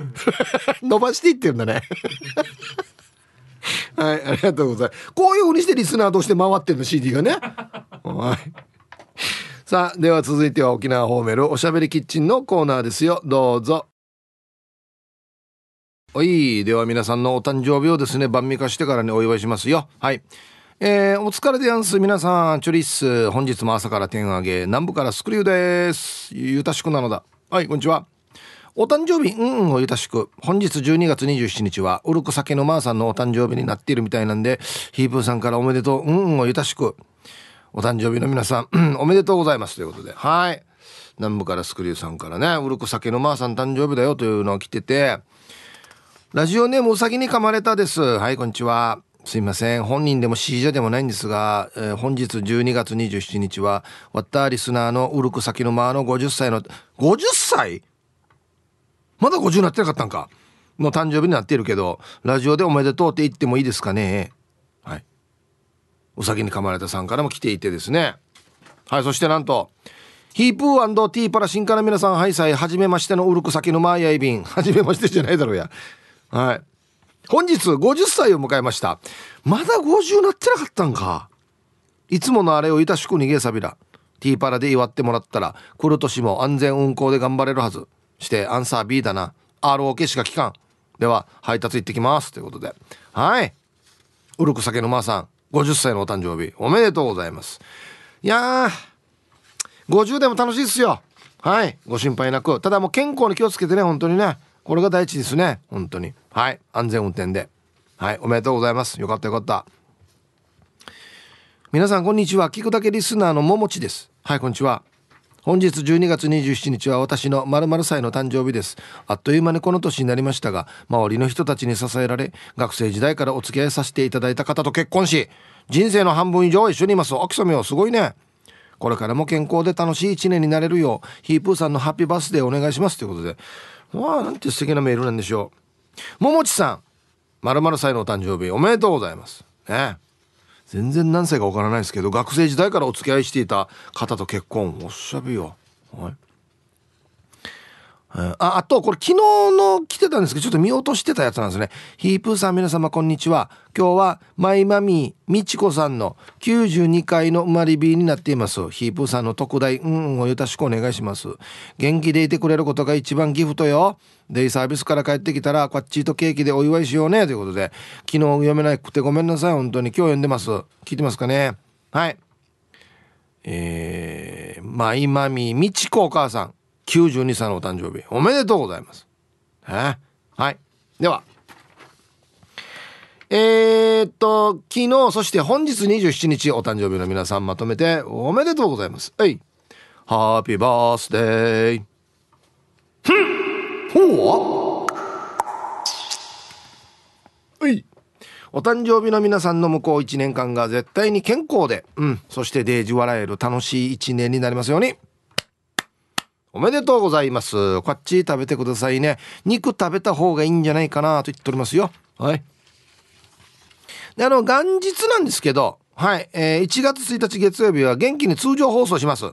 伸ばしていってるんだね。はいありがとうございます。こういうふうにしてリスナーとして回ってるの CD がね。はい。さあでは続いては沖縄ホーメルおしゃべりキッチンのコーナーですよ。どうぞ。おいでは皆さんのお誕生日をですね晩味化してからにお祝いしますよ。はいえー、お疲れでやんす。皆さんチョリッス。本日も朝から点上げ南部からスクリューです。ゆたしくなのだ。はいこんにちは。お誕生日。うんうんをゆたしく。本日12月27日はウルク酒のまーさんのお誕生日になっているみたいなんでヒープーさんからおめでとう。うんうんをゆたしく。お誕生日の皆さん、おめでとうございます。ということで、はい。南部からスクリューさんからね、うるく酒のまーさん誕生日だよというのを来てて、ラジオネームうさぎに噛まれたです。はい、こんにちは。すいません。本人でも C 者でもないんですが、えー、本日12月27日は、ワッターリスナーのウルク先のまーの50歳の、50歳？まだ50になってなかったんか。の誕生日になっているけど、ラジオでおめでとうって言ってもいいですかね？うさぎに噛まれたさんからも来ていてですね。はいそしてなんとヒープーティーパラシンから皆さんハイサイはじめましてのウルク先のマーヤイビンはじめましてじゃないだろうや。はい。本日50歳を迎えました。まだ50なってなかったんか。いつものあれをいたしく逃げさびらティーパラで祝ってもらったら来る年も安全運行で頑張れるはず。してアンサー B だな。ROK しか聞かん。では配達行ってきます。ということで。はい。ウルク酒のまーさん。50歳のお誕生日。おめでとうございます。いやー。50でも楽しいっすよ。はい。ご心配なく。ただもう健康に気をつけてね本当にね。これが第一ですね。本当に。はい。安全運転で。はい。おめでとうございます。よかったよかった。皆さんこんにちは。聞くだけリスナーのももちです。はい。こんにちは。本日12月27日は私の〇〇歳の誕生日です。あっという間にこの年になりましたが周りの人たちに支えられ学生時代からお付き合いさせていただいた方と結婚し人生の半分以上一緒にいます。秋雨はすごいね。これからも健康で楽しい一年になれるようヒープーさんのハッピーバースデーお願いします。ということでわあなんて素敵なメールなんでしょう。ももちさん〇〇歳のお誕生日おめでとうございます。ね。全然何歳かわからないですけど学生時代からお付き合いしていた方と結婚。おっしゃべよ、はい。ああとこれ昨日の来てたんですけどちょっと見落としてたやつなんですね。ヒープーさん皆様こんにちは。今日はマイマミーみちこさんの92回の生まれ日になっています。ヒープーさんの特大うんをよろしくお願いします。元気でいてくれることが一番ギフトよ。デイサービスから帰ってきたらこっちとケーキでお祝いしようね。ということで昨日読めなくてごめんなさい。本当に今日読んでます。聞いてますかね?はい。えー、マイマミーみちこお母さん。92歳のお誕生日おめでとうございます。え？はい。では。えー、っと、昨日、そして本日27日お誕生日の皆さんまとめておめでとうございます。はい。ハッピーバースデー。ふんほうは？い。お誕生日の皆さんの向こう1年間が絶対に健康で、うん、そしてデージ笑える楽しい1年になりますように。おめでとうございます。こっち食べてくださいね。肉食べた方がいいんじゃないかなと言っておりますよ。はい。で、あの、元日なんですけど、はい、えー、1月1日月曜日は元気に通常放送します。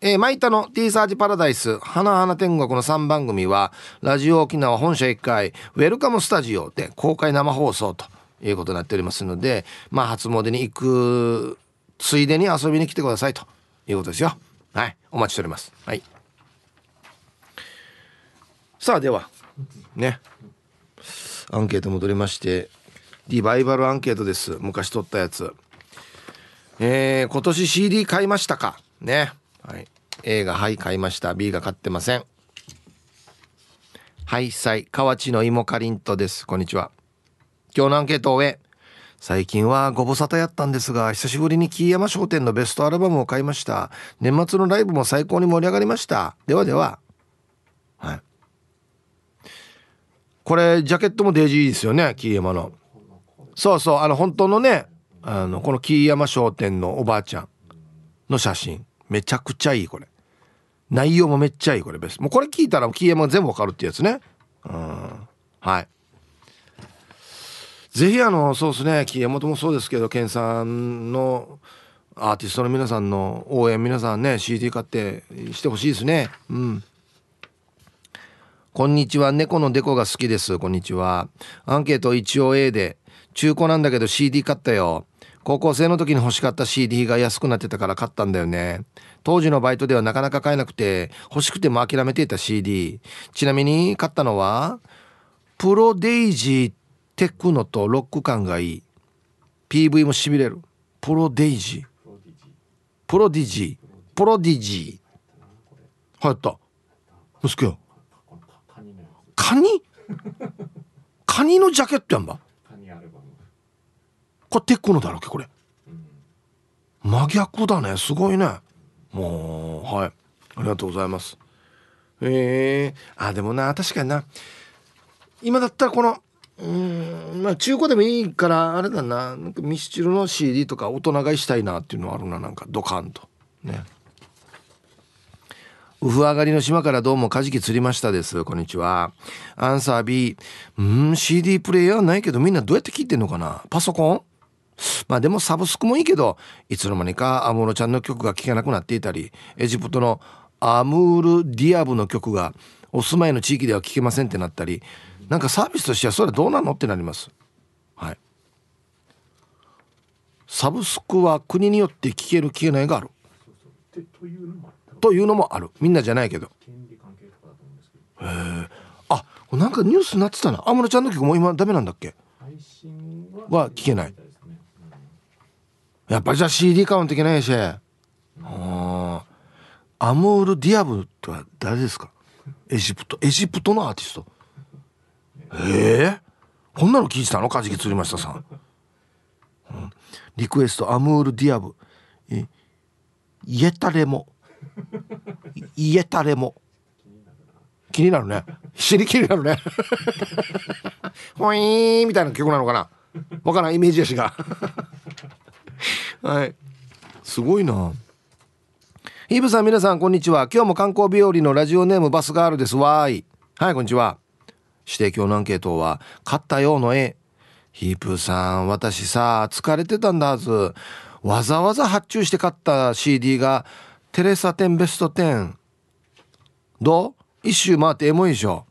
えー、マイタの T サージパラダイス、花々天国の3番組は、ラジオ沖縄本社1階、ウェルカムスタジオで公開生放送ということになっておりますので、まあ、初詣に行くついでに遊びに来てくださいということですよはいお待ちしておりますはいさあでは。ね。アンケート戻りましてリバイバルアンケートです。昔撮ったやつ。えー、今年 CD 買いましたか？ね。はい。A がはい買いました。B が買ってません。はいさい。河内の芋かりんとです。こんにちは。今日のアンケートを終え最近はご無沙汰やったんですが久しぶりに木山商店のベストアルバムを買いました。年末のライブも最高に盛り上がりました。ではでは。はい。これジャケットもデイジーですよね木山の。そうそうあの本当のねあのこの木山商店のおばあちゃんの写真。めちゃくちゃいいこれ。内容もめっちゃいいこれ。ベスもうこれ聞いたら木山全部わかるってやつね。うん。はい。ぜひあのそうですね。木山ともそうですけど健さんのアーティストの皆さんの応援皆さんね CD 買ってしてほしいですね。うん。こんにちは。猫のデコが好きです。こんにちは。アンケート一応 A で中古なんだけど CD 買ったよ。高校生の時に欲しかった CD が安くなってたから買ったんだよね。当時のバイトではなかなか買えなくて欲しくても諦めていた CD ちなみに買ったのはプロデイジーテクノとロック感がいい。PV もしびれる。プロデイジー。プロディジー。プロディジー。流行った。息子よ。カニ？カニのジャケットやんば。これテクノだろけこれ。真逆だね。すごいね。もうはい。ありがとうございます。えー、あでもな確かにな。今だったらこのうんまあ中古でもいいからあれだな。なんかミスチルの CD とか大人買いしたいなっていうのはあるななんか。ドカンと。ねウフ上がりの島からどうもカジキ釣りましたです。こんにちは。アンサー B うん CD プレイヤーないけどみんなどうやって聞いてんのかな？パソコン？まあでもサブスクもいいけどいつの間にかアムールちゃんの曲が聴けなくなっていたりエジプトのアムール・ディアブの曲がお住まいの地域では聴けませんってなったりなんかサービスとしてはそれどうなのってなります。はい。サブスクは国によって聴ける聴けないがある。というのもある。みんなじゃないけど。へえあなんかニュースになってたな。安室ちゃんの曲も今ダメなんだっけ？は聞けない。やっぱりじゃあ CD 買わんといけないし。あアムール・ディアブとは誰ですか？エジプト。エジプトのアーティスト。ええー、こんなの聞いてたの？カジキ釣りましたさん、うん、リクエストアムール・ディアブ。えイエタレモイエタレモ気になるね知り気になるね。ほいーみたいな曲なのかな。わからんイメージやしが。はい。すごいな。イブさん皆さんこんにちは。今日も観光日和のラジオネームバスガールです。わーい。はいこんにちは。指定今日のアンケートは「買ったよう」の絵。ヒープさん私さ疲れてたんだはず。わざわざ発注して買った CD がテレサ10ベスト10どう？一周回ってエモいでしょ。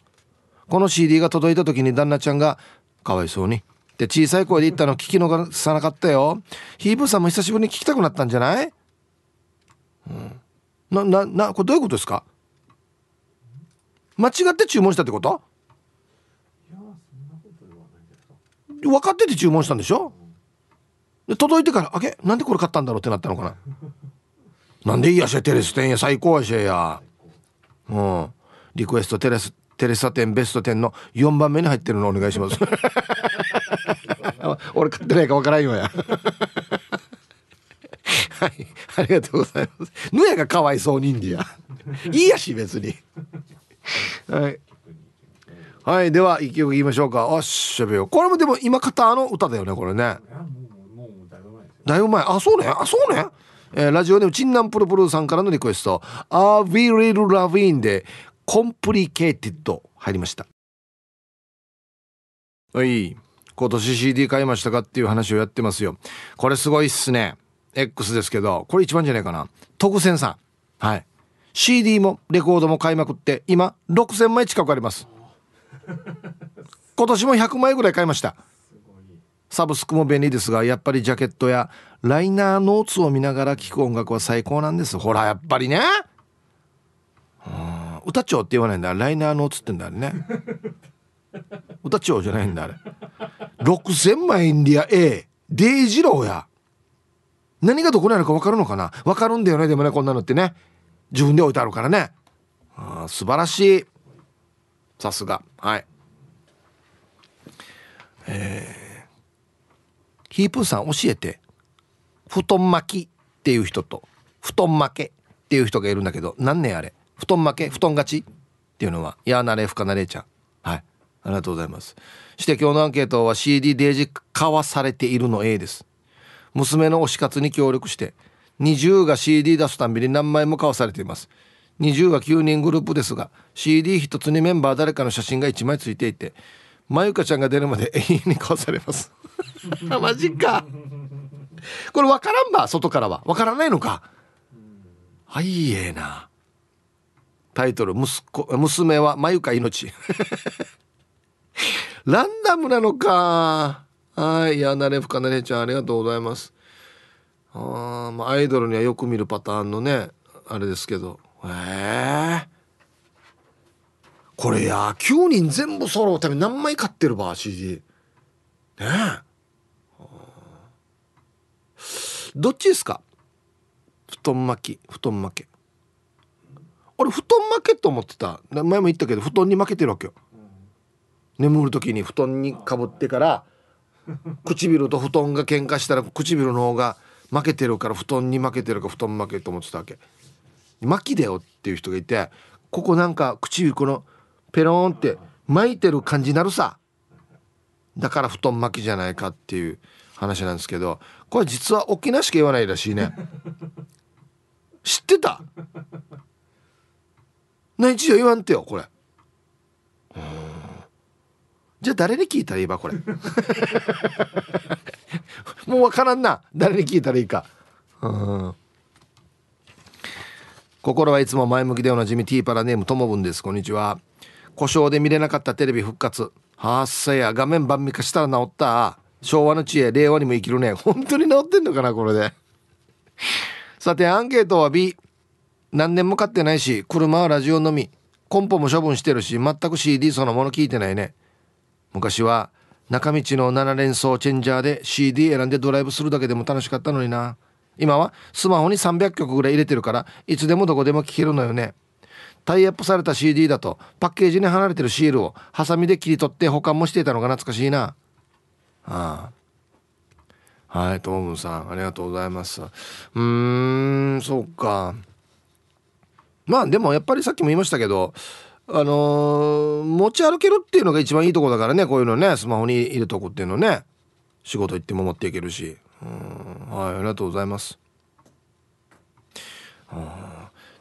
この CD が届いた時に旦那ちゃんがかわいそうにで小さい声で言ったの聞き逃さなかったよ。ヒープーさんも久しぶりに聞きたくなったんじゃない、うん、なななこれどういうことですか？間違って注文したってこと？分かってて注文したんでしょ？で届いてから「あげなんでこれ買ったんだろう?」ってなったのかな？なんでいいやしテレステンや最高やしや。うん。リクエストテレステレサ店ベスト10の4番目に入ってるのお願いします。俺買ってないか分からんよや。はい。ありがとうございます。ぬやがかわいそうにんじや。いいやし別に。はい。はい。では一曲言いましょうか。あっしゃべよこれもでも今買ったあの歌だよねこれね。だいぶ前。あそうね。あそうねえー、ラジオネームチンナンプルプルさんからのリクエスト「A We Little Love でコンプリケーティッド入りました。はい。今年 CD 買いましたかっていう話をやってますよ。これすごいっすね。X ですけど。これ一番じゃないかな。特選さん。はい。CD もレコードも買いまくって今6000枚近くあります。今年も100枚ぐらい買いました。サブスクも便利ですがやっぱりジャケットやライナーノーツを見ながら聴く音楽は最高なんです。ほらやっぱりね。歌帳って言わないんだ。ライナーノーツってんだね。歌帳じゃないんだあれ。6000万円リア A デイジローや。何がどこにあるか分かるのかな？分かるんだよねでもねこんなのってね。自分で置いてあるからね。あ素晴らしい。さすが。はい。えー、ヒープーさん教えて。布団巻きっていう人と布団負けっていう人がいるんだけど何年あれ？布団負け？布団勝ちっていうのはやなれふかなれちゃんはい。ありがとうございます。して今日のアンケートは CD デージ買わされているの A です。娘の推し活に協力して20が CD 出すたんびに何枚も買わされています。20は9人グループですが CD1 つにメンバー誰かの写真が1枚ついていてまゆかちゃんが出るまで永遠に買わされます。マジかこれ分からんば外からは分からないのかはいええなタイトル息子娘はまゆか命 ランダムなのかはい。やなれふかなれちゃん、ありがとうございます。あまあ、アイドルにはよく見るパターンのね、あれですけど。ええ、これや、9人全部揃うために何枚買ってるば、CD。ねえ。どっちですか？布団巻き、布団巻き。俺、布団負けと思ってた。前も言ったけど、布団に負けてるわけよ。眠る時に布団にかぶってから唇と布団が喧嘩したら唇の方が負けてるから布団に負けてるか布団負けと思ってたわけ巻きだよっていう人がいてここなんか唇このペロンって巻いてる感じになるさだから布団巻きじゃないかっていう話なんですけどこれ実は沖縄しか言わないらしいね。知ってた？何一応言わんてよこれ。じゃあ誰に聞いたらいいばこれ？もう分からんな。誰に聞いたらいいか。うん。心はいつも前向きでおなじみティーパラネームともぶんです。こんにちは。故障で見れなかったテレビ復活。はっさや。画面晩味化したら治った。昭和の知恵令和にも生きるね。本当に治ってんのかなこれで。さてアンケートは B 何年も買ってないし車はラジオのみ。コンポも処分してるし全く CD そのもの聞いてないね。昔は中道の7連装チェンジャーで CD 選んでドライブするだけでも楽しかったのにな。今はスマホに300曲ぐらい入れてるからいつでもどこでも聴けるのよね。タイアップされた CD だとパッケージに貼られてるシールをハサミで切り取って保管もしていたのが懐かしいな。ああはいトムさんありがとうございます。うんそうか。まあでもやっぱりさっきも言いましたけどあのー、持ち歩けるっていうのが一番いいとこだからねこういうのねスマホに入れとくっていうのね仕事行っても持っていけるし。うんはいありがとうございます。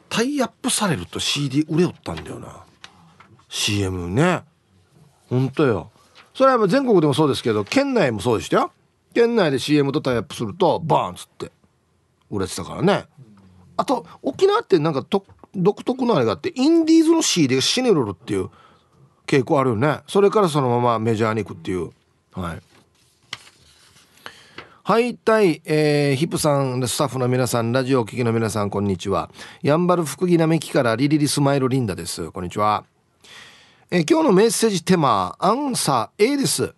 タイアップされると CD 売れよったんだよな。CM ね。ほんとよ。それは全国でもそうですけど県内もそうでしたよ。県内で CM とタイアップするとバーンっつって売れてたからね。あと沖縄ってなんかと独特のあれがあってインディーズの CD がシネロルっていう傾向あるよね。それからそのままメジャーに行くっていう。はい。はいたい、えー、ヒップさんスタッフの皆さんラジオを聴きの皆さんこんにちは。やんばる福木並木からリリリスマイルリンダです。こんにちは、え、今日のメッセージテーマアンサー A です。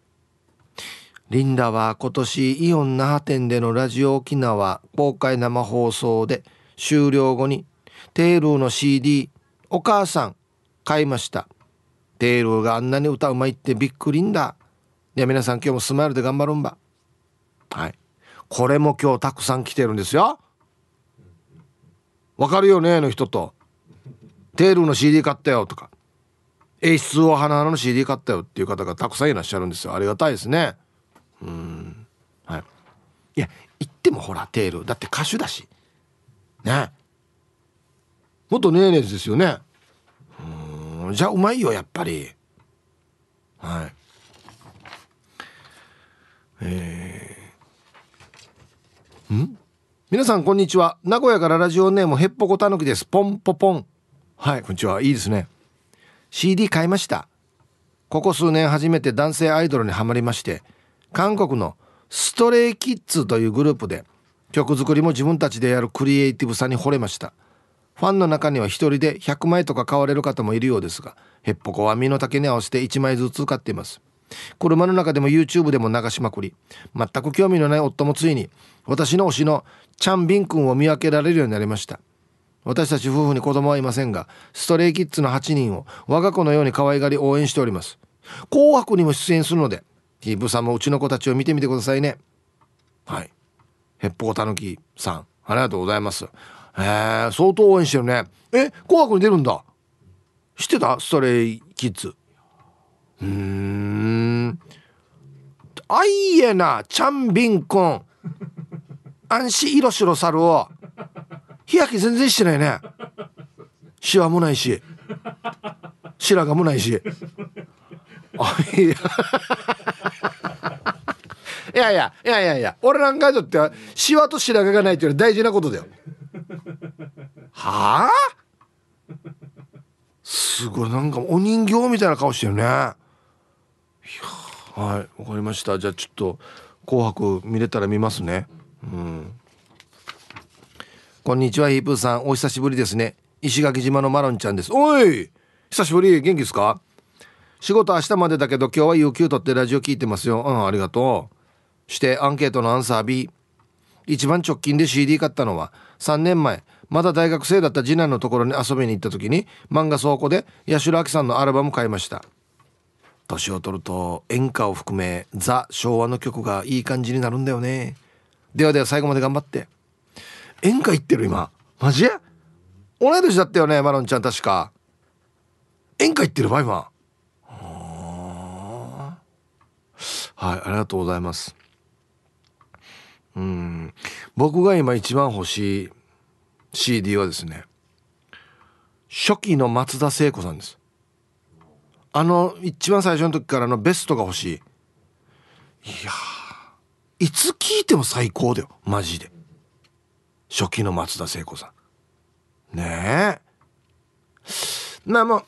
リンダは今年イオン那覇店でのラジオ沖縄公開生放送で終了後にテールーの CD お母さん買いました。テールーがあんなに歌うまいってびっくりんだ。いや皆さん今日もスマイルで頑張るんば。はい。これも今日たくさん来てるんですよ。わかるよねの人と。テールーの CD 買ったよとか。H2O 花々の CD 買ったよっていう方がたくさんいらっしゃるんですよ。ありがたいですね。うん。はい。いや言ってもほらテール。だって歌手だし。ね。元ネーネーズですよね。うん。じゃあうまいよやっぱり。はい。えー、ん？皆さんこんにちは。名古屋からラジオネームへっぽこたぬきです。ポンポポン。はいこんにちは。いいですね。CD 買いました。ここ数年初めて男性アイドルにはまりまして韓国のストレイキッズというグループで曲作りも自分たちでやるクリエイティブさに惚れました。ファンの中には1人で100枚とか買われる方もいるようですがヘッポコは身の丈に合わせて1枚ずつ買っています。車の中でも YouTube でも流しまくり全く興味のない夫もついに私の推しのチャンビン君を見分けられるようになりました。私たち夫婦に子供はいませんがストレイキッズの8人を我が子のように可愛がり応援しております。紅白にも出演するのでヒープさんもうちの子たちを見てみてくださいね。はい。ヘッポコたぬきさんありがとうございます。えー、相当応援してるね。え紅白に出るんだ。知ってた？ストレイキッズ。うん。あいえなチャンビンくん安心色白猿を。日焼け全然してないね。シワもないし。白髪もないし。あいや。いやいやいやいやいや。俺なんかにとってはシワと白髪がないっていうのは大事なことだよ。はあ？すごいなんかお人形みたいな顔してるね。はいわかりました。じゃあちょっと「紅白」見れたら見ますね。うん。こんにちはヒープーさん。お久しぶりですね。石垣島のマロンちゃんです。おい久しぶり元気ですか？仕事明日までだけど今日は有給取ってラジオ聞いてますよ。うんありがとう。してアンケートのアンサー B 一番直近で CD 買ったのは3年前。まだ大学生だった次男のところに遊びに行った時に漫画倉庫で八代亜紀さんのアルバム買いました。年を取ると演歌を含めザ昭和の曲がいい感じになるんだよね。ではでは最後まで頑張って。演歌行ってる今。マジ？同い年だったよねマロンちゃん確か。演歌行ってるわ今。はいありがとうございます。うん。僕が今一番欲しい CD はですね初期の松田聖子さんです。あの一番最初の時からのベストが欲しい。いやいつ聴いても最高だよマジで。初期の松田聖子さん。ねえ。まあまあ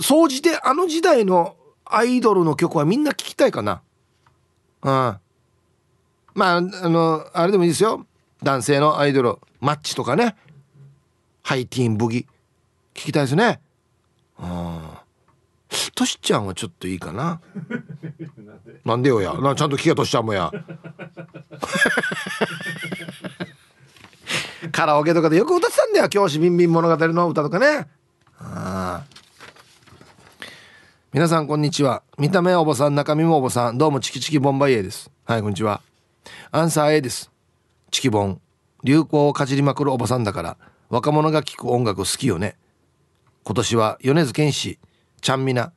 総じてあの時代のアイドルの曲はみんな聴きたいかな。うん。まああのあれでもいいですよ。男性のアイドルマッチとかね。ハイティーンブギ聞きたいですね。うん。トシちゃんはちょっといいかな。なんで？よや。なちゃんと聞けトシちゃんもや カラオケとかでよく歌ってたんだよ教師ビンビン物語の歌とかね。あ皆さんこんにちは。見た目はおばさん中身もおばさん。どうもチキチキボンバイエです。はいこんにちは。アンサー A です。チキボン。流行をかじりまくるおばさんだから。若者が聴く音楽好きよね。今年は米津玄師ちゃんみな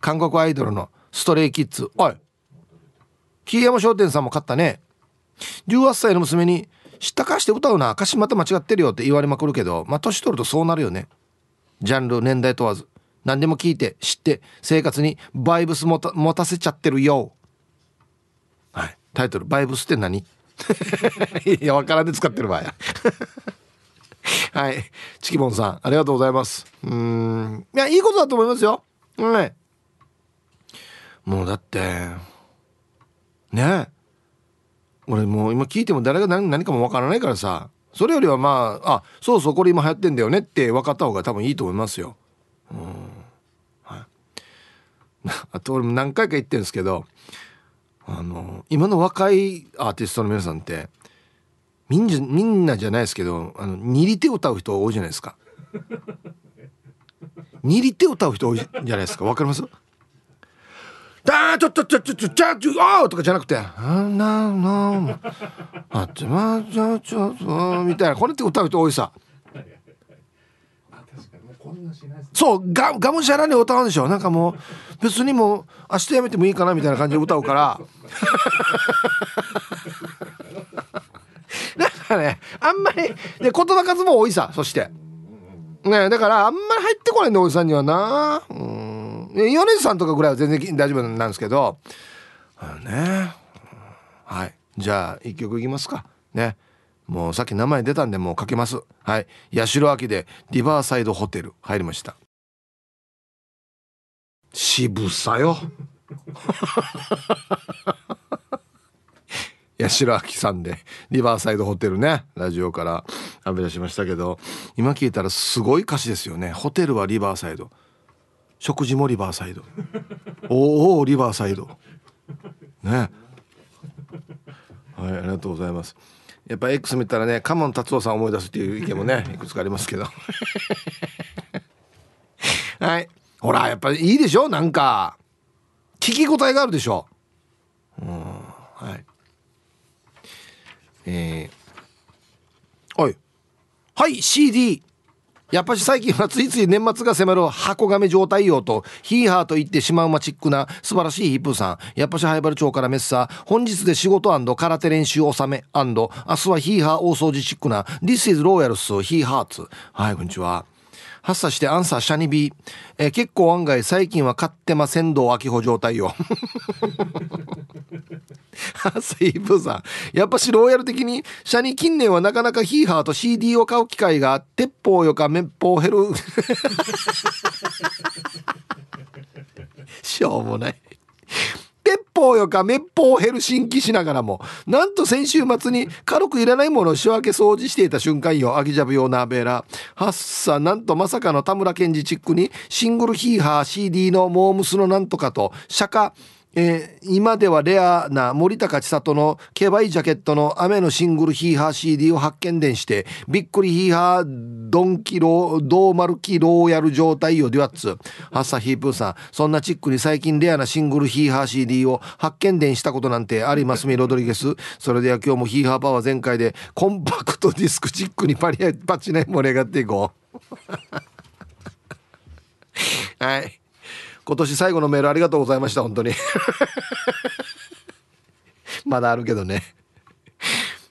韓国アイドルのストレイキッズ。おい桐山商店さんも買ったね。18歳の娘に知ったかして歌うな。歌詞また間違ってるよって言われまくるけどまあ年取るとそうなるよね。ジャンル年代問わず。何でも聞いて知って生活にバイブス持た持たせちゃってるよ。はい。タイトル「バイブスって何? 」いやわからんで使ってる場合はい。チキボンさんありがとうございます。うん。いやいいことだと思いますよ。はいもうだってね俺もう今聞いても誰が何何かもわからないからさ。それよりはまああそうそうこれ今流行ってんだよねって分かった方が多分いいと思いますよ。うん。はい、あと俺も何回か言ってるんですけどあの今の若いアーティストの皆さんってみんなみんなじゃないですけどあの握り手歌う人多いじゃないですか。握り手歌う人多いじゃないですか。わかります？だーちょっとちょちょちょちょちょあーとかじゃなくて「あななあちまちょちょそみたいな。これって歌う人多いさ。そうががむしゃらに歌うんでしょなんかもう別にもう明日やめてもいいかなみたいな感じで歌うから。だからねあんまりで言葉数も多いさそして。ねだからあんまり入ってこないんだおじさんにはな。うん米津さんとかぐらいは全然大丈夫なんですけど。ね。はい。じゃあ一曲いきますか。ね。もうさっき名前出たんでもうかけます。はい。八代亜紀でリバーサイドホテル。入りました。渋さよ。八代亜紀さんでリバーサイドホテルね。ラジオから浴び出しましたけど。今聞いたらすごい歌詞ですよね。ホテルはリバーサイド。食事もリバーサイド。おおリバーサイド。ね。はいありがとうございます。やっぱ X 見たらねカモン達夫さん思い出すっていう意見もね いくつかありますけど。はい。ほらやっぱりいいでしょ？なんか聞き応えがあるでしょ？うんはい。えー、はい。はい CD やっぱし最近はついつい年末が迫る箱亀状態よとヒーハーと言ってしまうマチックな素晴らしいヒップーさんやっぱしハイバル町からメッサー本日で仕事空手練習納め。明日はヒーハー大掃除チックな This is Royals ヒーハーツはいこんにちは。発作してアンサーシャニビ。ー、えー、結構案外最近は買ってませんど秋穂状態よセイブさん。やっぱしローヤル的にシャニ近年はなかなかヒーハーと CD を買う機会が鉄砲よか滅法減るしょうもない鉄砲よか滅法ヘルシンキしながらもなんと先週末に軽くいらないものを仕分け掃除していた瞬間よアギジャブ用ナーベーラ。はっさなんとまさかの田村健二チックにシングルヒーハー CD のモームスのなんとかと釈迦えー、今ではレアな森高千里のケバイジャケットの雨のシングルヒーハー CD を発見伝してびっくりヒーハードンキロドーマルキローヤル状態をデュアッツハッサヒープーさんそんなチックに最近レアなシングルヒーハー CD を発見伝したことなんてありますみ ロドリゲス。それでは今日もヒーハーパワー全開でコンパクトディスクチックにパリパチネ盛り上がっていこう。はい今年最後のメールありがとうございました本当に。まだあるけどね。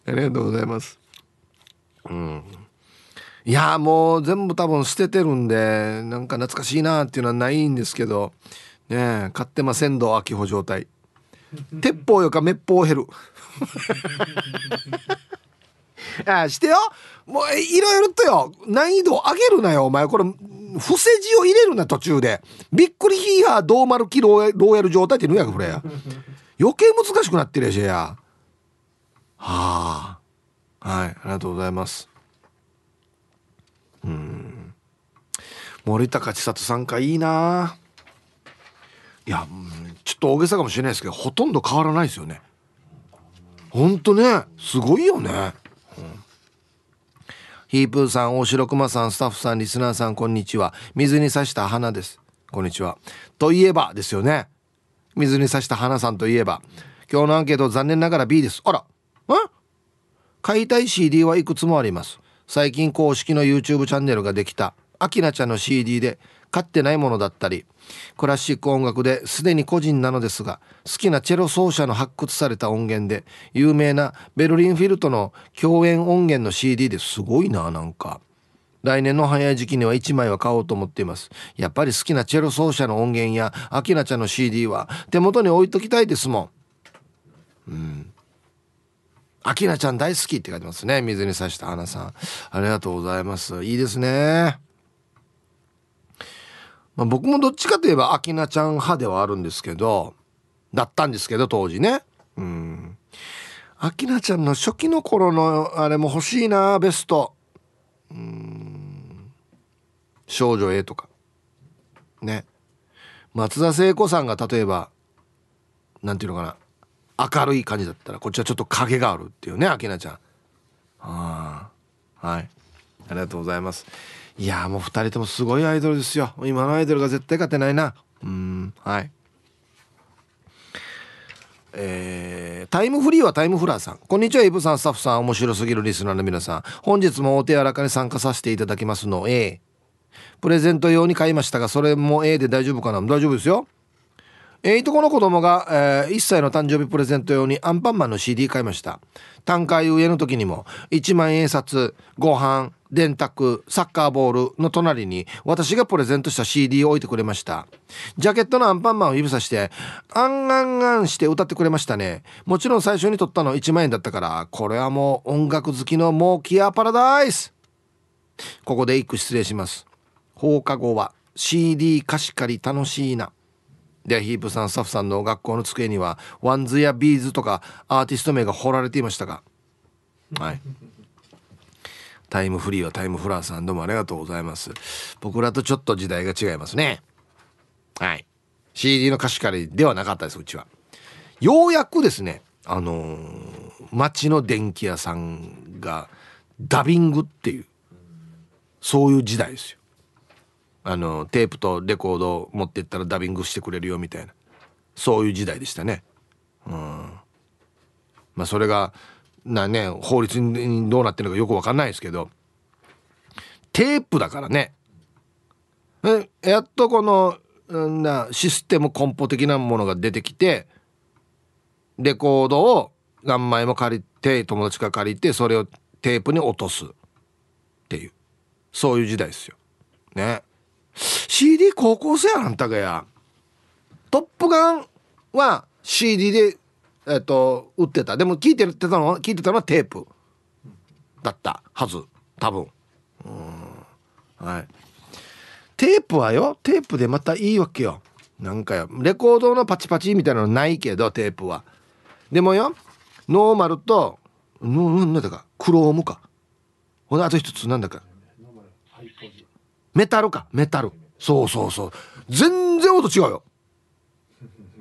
ありがとうございます。うん。いやもう全部多分捨ててるんでなんか懐かしいなっていうのはないんですけどね買ってませんど秋穂状態。鉄砲よか滅法減るあしてよ。もういろいろとよ。難易度上げるなよお前。これ伏せ字を入れるな途中で。びっくりヒーハードーマルキローヤル状態って言うやんこれや。余計難しくなってるやしや。はあ。はいありがとうございます。うん。森高千里さんかいいな。いやちょっと大げさかもしれないですけどほとんど変わらないですよね。ほんとねすごいよねヒープーさん、大城熊さん、スタッフさん、リスナーさん、こんにちは。水に刺した花です。こんにちは。といえばですよね。水に刺した花さんといえば。今日のアンケート残念ながら B です。あら。ん買いたい CD はいくつもあります。最近公式の YouTube チャンネルができた、アキナちゃんの CD で買ってないものだったり、クラシック音楽ですでに個人なのですが好きなチェロ奏者の発掘された音源で有名なベルリンフィルトの共演音源の CD ですごいななんか。来年の早い時期には1枚は買おうと思っています。やっぱり好きなチェロ奏者の音源やアキナちゃんの CD は手元に置いときたいですもん。うん。アキナちゃん大好きって書いてますね水に刺した花さん。ありがとうございます。いいですね。まあ、僕もどっちかといえばアキナちゃん派ではあるんですけどだったんですけど当時ね。うん。アキナちゃんの初期の頃のあれも欲しいなベスト。うん。少女 A とか。ね。松田聖子さんが例えばなんていうのかな。明るい感じだったらこっちはちょっと影があるっていうねアキナちゃん。あはい。ありがとうございます。いやもう2人ともすごいアイドルですよ。今のアイドルが絶対勝てないな。うんはい。えー、タイムフリーはタイムフラーさん。こんにちはイブさんスタッフさん。面白すぎるリスナーの皆さん。本日もお手柔らかに参加させていただきますの A プレゼント用に買いましたがそれも A で大丈夫かな？大丈夫ですよ。えー、いとこの子供が、えー、1歳の誕生日プレゼント用にアンパンマンの CD 買いました。単価上の時にも1万円札ご飯電卓サッカーボールの隣に私がプレゼントした CD を置いてくれました。ジャケットのアンパンマンを指さしてあんあんあんして歌ってくれましたね。もちろん最初に撮ったの1万円だったからこれはもう音楽好きのモーキアパラダイス。ここで一句失礼します。放課後は CD 貸し借り楽しいな。でヒープさんスタッフさんの学校の机にはワンズやビーズとかアーティスト名が彫られていましたが。はい。タイムフリーはタイムフラーさんどうもありがとうございます。僕らとちょっと時代が違いますね。はい。CD の貸し借りではなかったですうちは。ようやくですねあのー、町の電気屋さんがダビングっていうそういう時代ですよ。あのテープとレコードを持ってったらダビングしてくれるよみたいな。そういう時代でしたね。うん。まあそれがなね法律にどうなってるのかよく分かんないですけど。テープだからね。やっとこのなシステム根本的なものが出てきてレコードを何枚も借りて友達が借りてそれをテープに落とすっていう。そういう時代ですよ。ね。CD 高校生やあんたがや。トップガンは CD でえっと売ってた。でも聞いててたの聞いてたのはテープ。だったはず。多分。うん。はい。テープはよ。テープでまたいいわけよ。なんかよ。レコードのパチパチみたいなのないけどテープは。でもよ。ノーマルとなんだか。クロームか。ほんあと一つ。なんだか。メタルかメタル。そうそうそう。全然音違うよ。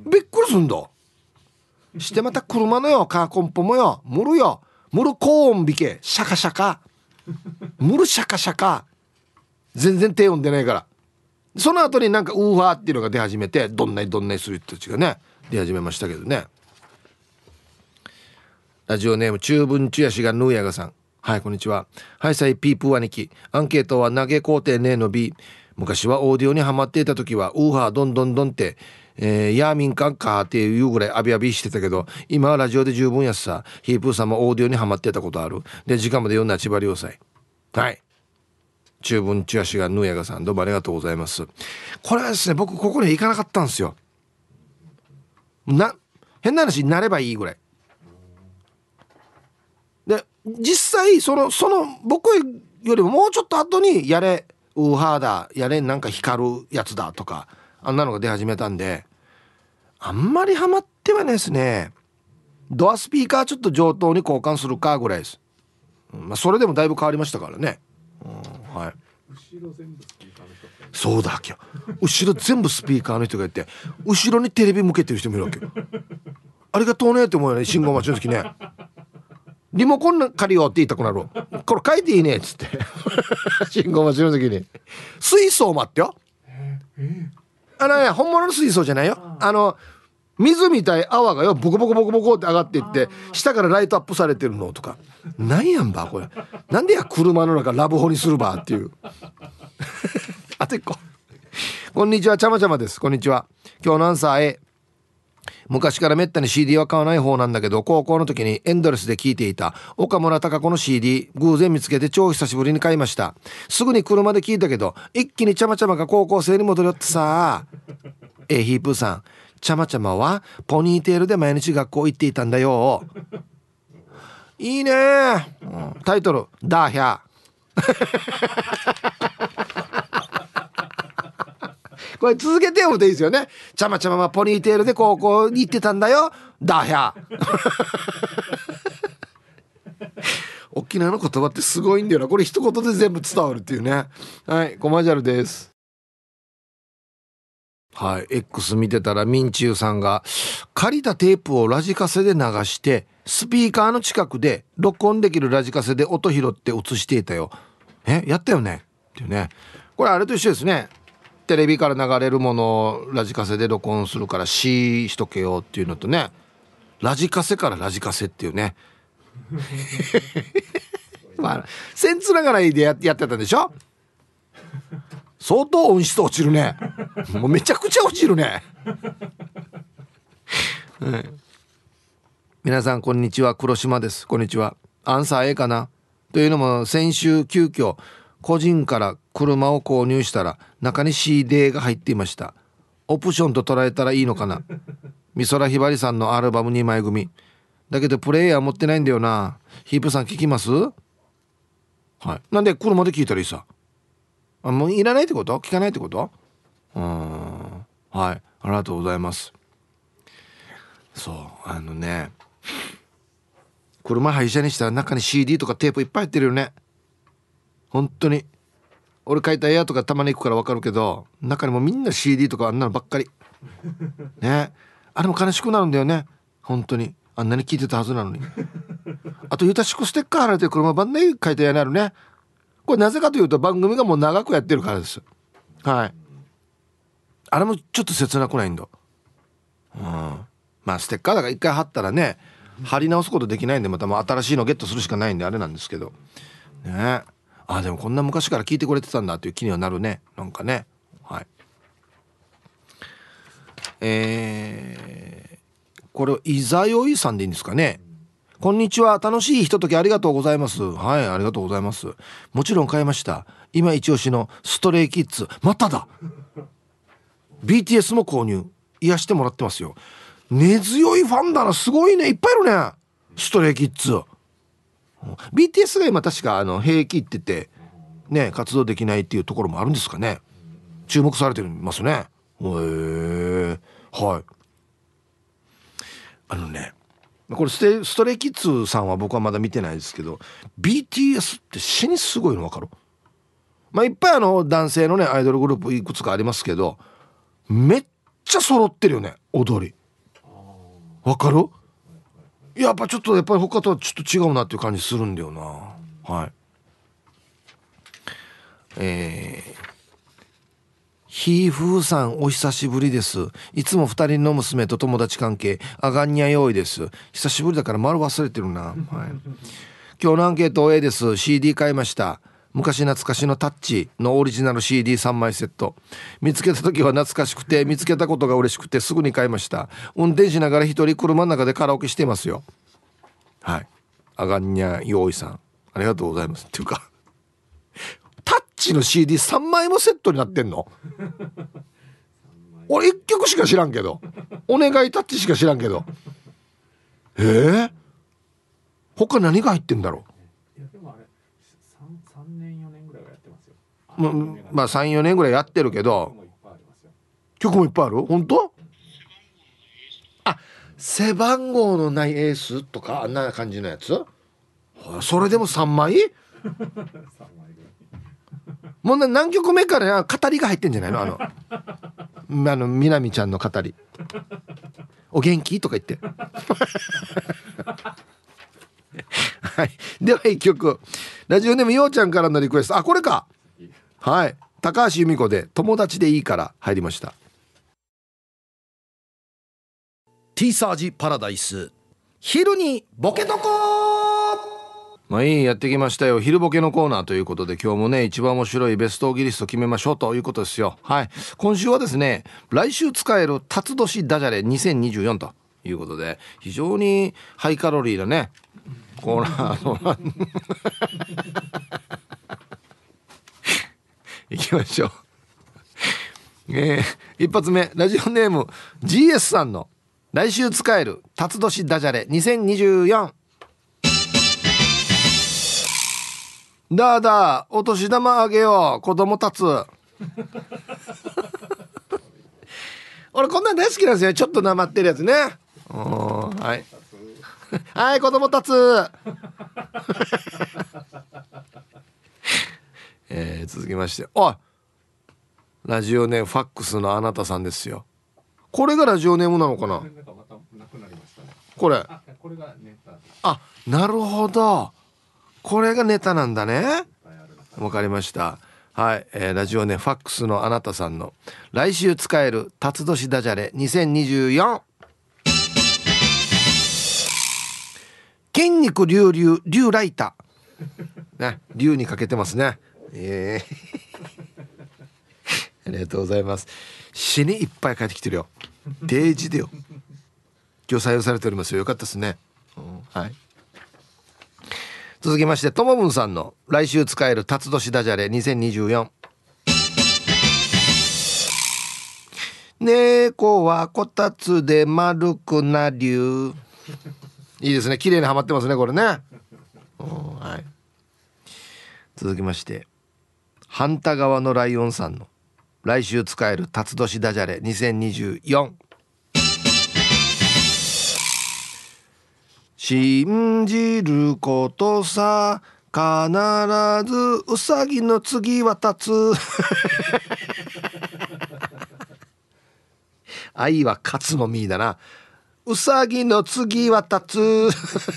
びっくりすんだ。してまた車のよカーコンポもよムルよ。ムル高音ビケシャカシャカ。ムルシャカシャカ。全然低音出ないから。その後になんかウーファーっていうのが出始めてどんなにどんなにする人たちがね出始めましたけどね。ラジオネーム中文チュヤシがヌーヤガさん。はいこんにちは。はいさいピープー兄貴。アンケートは投げ工程ねえの B 昔はオーディオにハマっていた時はウーハーどんどんどんってえー、ヤーミンカンかっていうぐらいアビアビしてたけど今はラジオで十分やさ。ヒープーさんもオーディオにハマってたことある。で時間まで読んだ千葉良斎はい。中文チアシがヌーヤガさんどうもありがとうございます。これはですね僕ここに行かなかったんですよ。な変な話になればいいぐらい。実際そのその僕よりももうちょっと後にやれウーハーだやれなんか光るやつだとかあんなのが出始めたんであんまりハマってはないですね。ドアスピーカーちょっと上等に交換するかぐらいです、まあ、それでもだいぶ変わりましたからね、うん、はい。そうだっけ。後ろ全部スピーカーの人がいて後ろにテレビ向けてる人もいるわけよ。ありがとうねって思うよね信号待ちの時ね。リモコン借りようって言いたくなるこれ書いていいね。っつって。信号待ちの時に。水槽待ってよ。あのね本物の水槽じゃないよ。あの水みたい泡がよボコボコボコボコって上がっていって下からライトアップされてるのとか。なんやんばこれ。なんでや車の中ラブホにするばっていう。あと一個。こんにちは。ちゃまちゃまです。こんにちは。今日のアンサー A 昔からめったに CD は買わない方なんだけど高校の時にエンドレスで聴いていた岡村孝子の CD 偶然見つけて超久しぶりに買いました。すぐに車で聞いたけど一気にちゃまちゃまが高校生に戻りよってさ。えヒープーさんちゃまちゃまはポニーテールで毎日学校行っていたんだよ。いいね、タイトル「ダーヒャこれ続けてもいいですよね。ちゃまちゃまポニーテールで高校に行ってたんだよ。ダヒャ。沖縄の言葉ってすごいんだよな。これ一言で全部伝わるっていうね。はいコマージャルです。はい X 見てたらミンチューさんが借りたテープをラジカセで流してスピーカーの近くで録音できるラジカセで音拾って映していたよ。えやったよね？っていうね。これあれと一緒ですねテレビから流れるものをラジカセで録音するから C しとけよっていうのとねラジカセからラジカセっていうね。まあせんつながらいでややってたんでしょ？相当音質落ちるね。もうめちゃくちゃ落ちるね、うん、皆さんこんにちは。黒島です。こんにちは。アンサー A かな？というのも先週急遽個人から車を購入したら中に CD が入っていました。オプションと捉えたらいいのかな。美空ひばりさんのアルバム2枚組。だけどプレイヤー持ってないんだよな。ヒープさん聞きます？はい。なんで車で聞いたらいいさ？あもういらないってこと？聞かないってこと？うん。はい。ありがとうございます。そう。あのね。車廃車にしたら中に CD とかテープいっぱい入ってるよね。本当に。俺書いたエアとかたまに行くから分かるけど中にもみんな CD とかあんなのばっかり。ね。あれも悲しくなるんだよね。本当に。あんなに聞いてたはずなのに。あと「ゆたしくステッカー貼られて車番で書いた屋にあるね。これなぜかというと番組がもう長くやってるからです。はい。あれもちょっと切なくないんだ。うん。まあステッカーだから一回貼ったらね貼り直すことできないんでまたもう新しいのゲットするしかないんであれなんですけど。ねあでもこんな昔から聞いてくれてたんだっていう気にはなるね。なんかね。はい。えー、これいざよいさんでいいんですかね。こんにちは。楽しいひとときありがとうございます。はいありがとうございます。もちろん買いました。今一押しのストレイキッズ。まただ。BTS も購入。癒してもらってますよ。根強いファンだなすごいね。いっぱいいるね。ストレイキッズ。BTS が今確かあの兵役行っててね活動できないっていうところもあるんですかね。注目されてますね。へえ。はい。あのねこれステストレイキッズさんは僕はまだ見てないですけど BTS って死にすごいの分かる？まあいっぱいあの男性のねアイドルグループいくつかありますけどめっちゃ揃ってるよね踊り。わかる？やっぱちょっとやっぱり他とはちょっと違うなっていう感じするんだよな。はい。えー、ひーふーさんお久しぶりです。いつも2人の娘と友達関係あがんにゃ用意です。久しぶりだから丸忘れてるな、はい、今日のアンケート A です。CD 買いました。昔懐かしのタッチのオリジナル CD3 枚セット。見つけた時は懐かしくて見つけたことが嬉しくてすぐに買いました。運転しながら一人車の中でカラオケしてますよ。はい。あがんにゃよいさん。ありがとうございます。っていうかタッチの CD3 枚もセットになってんの？俺1曲しか知らんけど。お願いタッチしか知らんけど。えー、他何が入ってんだろう？ままあ34年ぐらいやってるけど曲もいっぱいある本当？あ背番号のないエースとかあんな感じのやつ？それでも3枚？もう何曲目から語りが入ってんじゃないの？あの あのみなみちゃんの語り「お元気?」とか言って。はい。では一曲。ラジオネームようちゃんからのリクエスト。あこれかはい。高橋由美子で友達でいいから入りました。ティーサージパラダイス。昼にボケとこまあいいやってきましたよ。昼ボケのコーナーということで今日もね一番面白いベストギリスト決めましょうということですよ。はい。今週はですね来週使える辰年ダジャレ2024ということで非常にハイカロリーなねコーナー行きましょう。えー、一発目。ラジオネーム GS さんの来週使える辰年ダジャレ2024だーだお年玉あげよう。子供たつ。俺こんなん大好きなんですよ。ちょっとなまってるやつね。はい。はい子供たつ。えー、続きまして。おいラジオネームファックスのあなたさんですよ。これがラジオネームなのかな？これ。あなるほど。これがネタなんだね。わかりました。はい、えー、ラジオネームファックスのあなたさんの。来週使える辰年ダジャレ2024筋肉隆々竜ライター。ね竜にかけてますねえー、ありがとうございます。死にいっぱい帰ってきてるよ。デージでよ。今日採用されておりますよ。よかったですね、うん、はい。続きましてともぶんさんの来週使える辰年ダジャレ2024猫はこたつで丸くなりゅう。いいですね。綺麗にはまってますねこれね、はい、続きまして反対側のライオンさんの来週使える辰年ダジャレ2024信じることさ必ずうさぎの次は立つ。愛は勝つのみだな。うさぎの次は立つ。